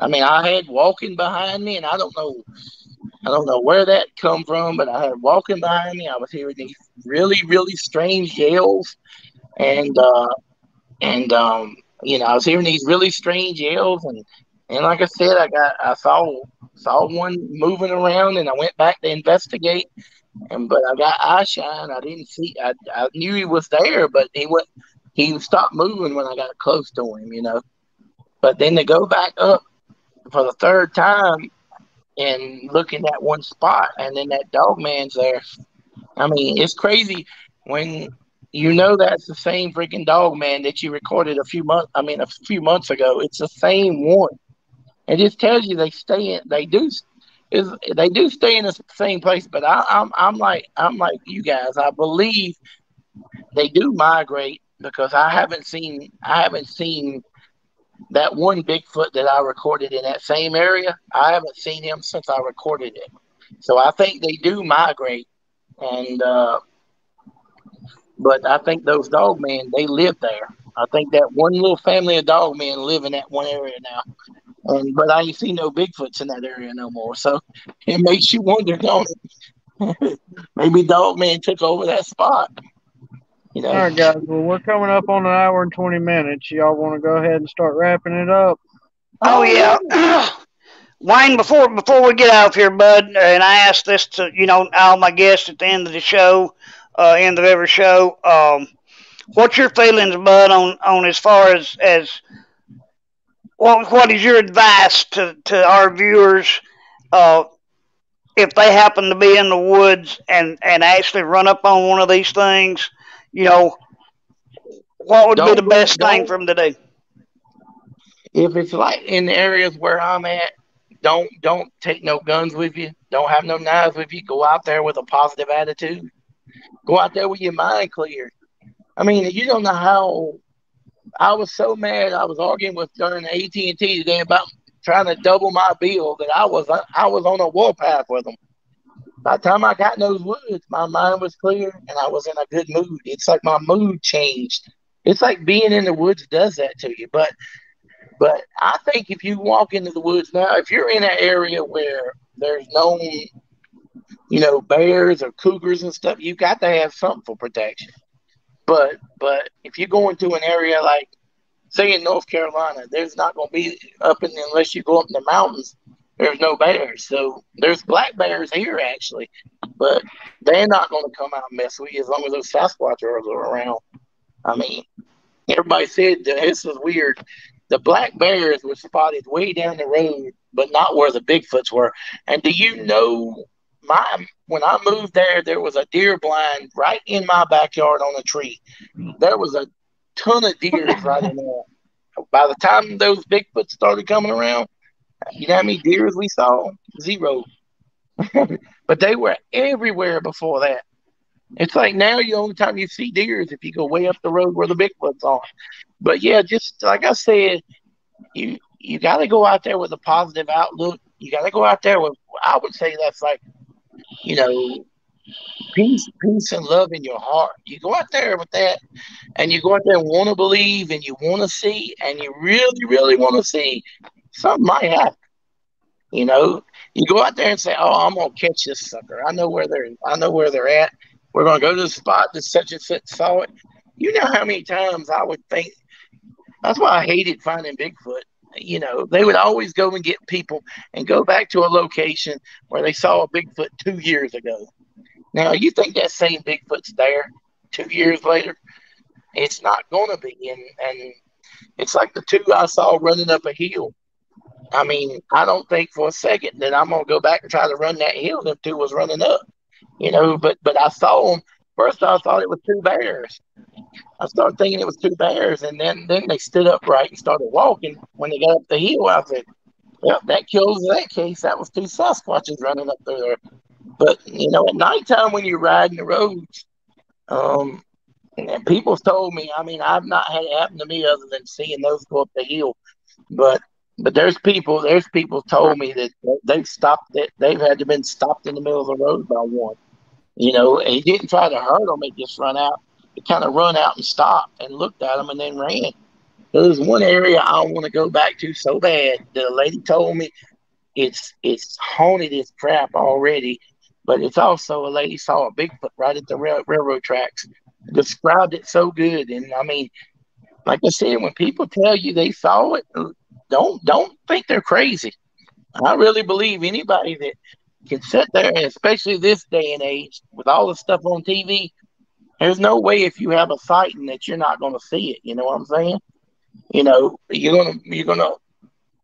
I mean, I had walking behind me, and I don't know, I don't know where that come from, but I had walking behind me. I was hearing these really, really strange yells, and uh, and um, you know, I was hearing these really strange yells, and and like I said, I got I saw saw one moving around, and I went back to investigate, and but I got eye shine. I didn't see. I I knew he was there, but he went. He stopped moving when I got close to him, you know. But then to go back up for the third time and looking at one spot, and then that dog man's there. I mean, it's crazy when you know that's the same freaking dog man that you recorded a few months I mean a few months ago. It's the same one. It just tells you they stay in they do is they do stay in the same place, but I, I'm I'm like I'm like you guys. I believe they do migrate because I haven't seen I haven't seen that one Bigfoot that I recorded in that same area. I haven't seen him since I recorded it. So I think they do migrate, and uh, but I think those dog men, they live there. I think that one little family of dog men live in that one area now. And but I ain't seen no Bigfoots in that area no more. So it makes you wonder, don't it? Maybe dog man took over that spot. You know. All right, guys. Well, we're coming up on an hour and twenty minutes. Y'all want to go ahead and start wrapping it up? Oh yeah. Wayne, before before we get out of here, bud, and I ask this to you know all my guests at the end of the show uh, end of every show. Um, what's your feelings, Bud, on, on as far as as what what is your advice to, to our viewers uh, if they happen to be in the woods and, and actually run up on one of these things? You know, what would don't, be the best thing for them to do? If it's like in the areas where I'm at, don't don't take no guns with you. Don't have no knives with you. Go out there with a positive attitude Go out there with your mind clear. I mean, you don't know how. I was so mad. I was arguing with during AT and T today about trying to double my bill that I was I was on a warpath with them. By the time I got in those woods, my mind was clear and I was in a good mood. It's like my mood changed. It's like being in the woods does that to you. But but I think if you walk into the woods now, if you're in an area where there's no you know, bears or cougars and stuff, you got to have something for protection. But but if you go into an area like say in North Carolina, there's not going to be up in unless you go up in the mountains. There's no bears, so there's black bears here actually, but they're not going to come out and mess with you as long as those Sasquatch are around. I mean, everybody said this is weird. The black bears were spotted way down the road, but not where the Bigfoots were. And do you know my when I moved there, there was a deer blind right in my backyard on a tree. There was a ton of deer right in there. By the time those Bigfoots started coming around, you know how many deers we saw? Zero. but they were everywhere before that. It's like now the only time you see deer is if you go way up the road where the Bigfoots are. But yeah, just like I said, you you got to go out there with a positive outlook. You got to go out there with I would say that's like you know, peace, peace and love in your heart. You go out there with that, and you go out there and want to believe, and you want to see, and you really, really want to see. something might happen. You know, you go out there and say, "Oh, I'm gonna catch this sucker. I know where they're. I know where they're at. We're gonna go to the spot that such and such saw it." You know how many times I would think. That's why I hated finding Bigfoot. You know, they would always go and get people and go back to a location where they saw a Bigfoot two years ago. Now, you think that same Bigfoot's there two years later? It's not going to be. And, and it's like the two I saw running up a hill. I mean, I don't think for a second that I'm going to go back and try to run that hill them two was running up. You know, but but I saw them. First, I thought it was two bears. I started thinking it was two bears, and then then they stood upright and started walking. When they got up the hill, I said, "Well, that kills that case. That was two Sasquatches running up there." But you know, at nighttime when you're riding the roads, um, and people told me, I mean, I've not had it happen to me other than seeing those go up the hill, but but there's people, there's people told me that they've stopped that they've had to been stopped in the middle of the road by one. You know, he didn't try to hurt them; He just run out. Kind of run out and stopped and looked at them and then ran. There's one area I want to go back to so bad The lady told me it's it's haunted as crap already, but it's also a lady saw a Bigfoot right at the rail, railroad tracks. Described it so good, and I mean, like I said, when people tell you they saw it, don't don't think they're crazy. I really believe anybody that can sit there, and especially this day and age, with all the stuff on TV, there's no way if you have a sighting that you're not going to see it. You know what I'm saying? You know, you're gonna you're gonna.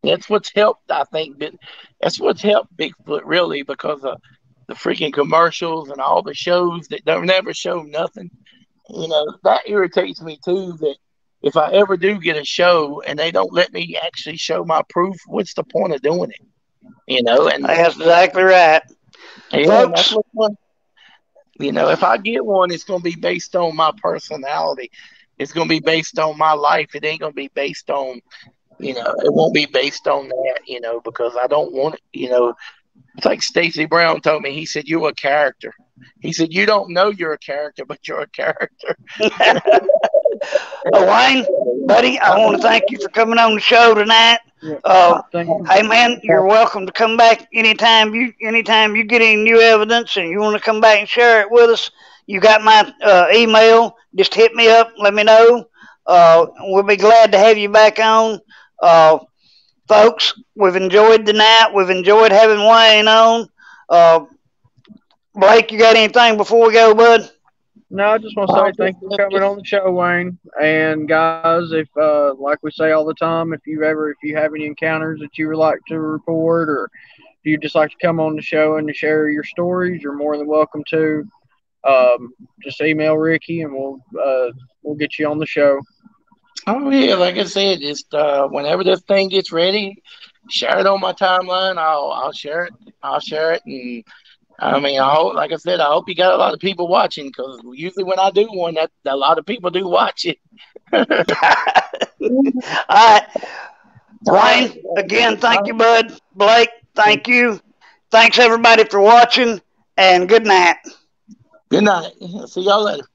That's what's helped, I think. But that's what's helped Bigfoot really because of the freaking commercials and all the shows that don't never show nothing. You know, that irritates me too. That if I ever do get a show and they don't let me actually show my proof, what's the point of doing it? You know, and that's exactly right. Yeah, that's what, you know, if I get one, it's going to be based on my personality. It's going to be based on my life. It ain't going to be based on, you know, it won't be based on that, you know, because I don't want it, you know, it's like Stacy Brown told me. He said, "You're a character." He said, "You don't know you're a character, but you're a character." Wayne, buddy, I want to thank you for coming on the show tonight. Uh, hey man, you're welcome to come back anytime you anytime you get any new evidence and you want to come back and share it with us. You got my uh, email. Just hit me up. Let me know. Uh, we'll be glad to have you back on. Uh, folks, we've enjoyed the night. We've enjoyed having Wayne on. Uh, Blake, you got anything before we go, bud? No, I just want to say thank you for coming on the show, Wayne. And guys, if uh, like we say all the time, if you ever if you have any encounters that you would like to report, or if you'd just like to come on the show and to share your stories, you're more than welcome to. Um, just email Ricky, and we'll uh, we'll get you on the show. Oh yeah, like I said, just uh, whenever this thing gets ready, share it on my timeline. I'll I'll share it. I'll share it, and I mean, I hope, like I said, I hope you got a lot of people watching because usually when I do one, that a lot of people do watch it. All right, Wayne. Again, thank you, bud. Blake, thank you. Thanks everybody for watching, and good night. Good night. See y'all later.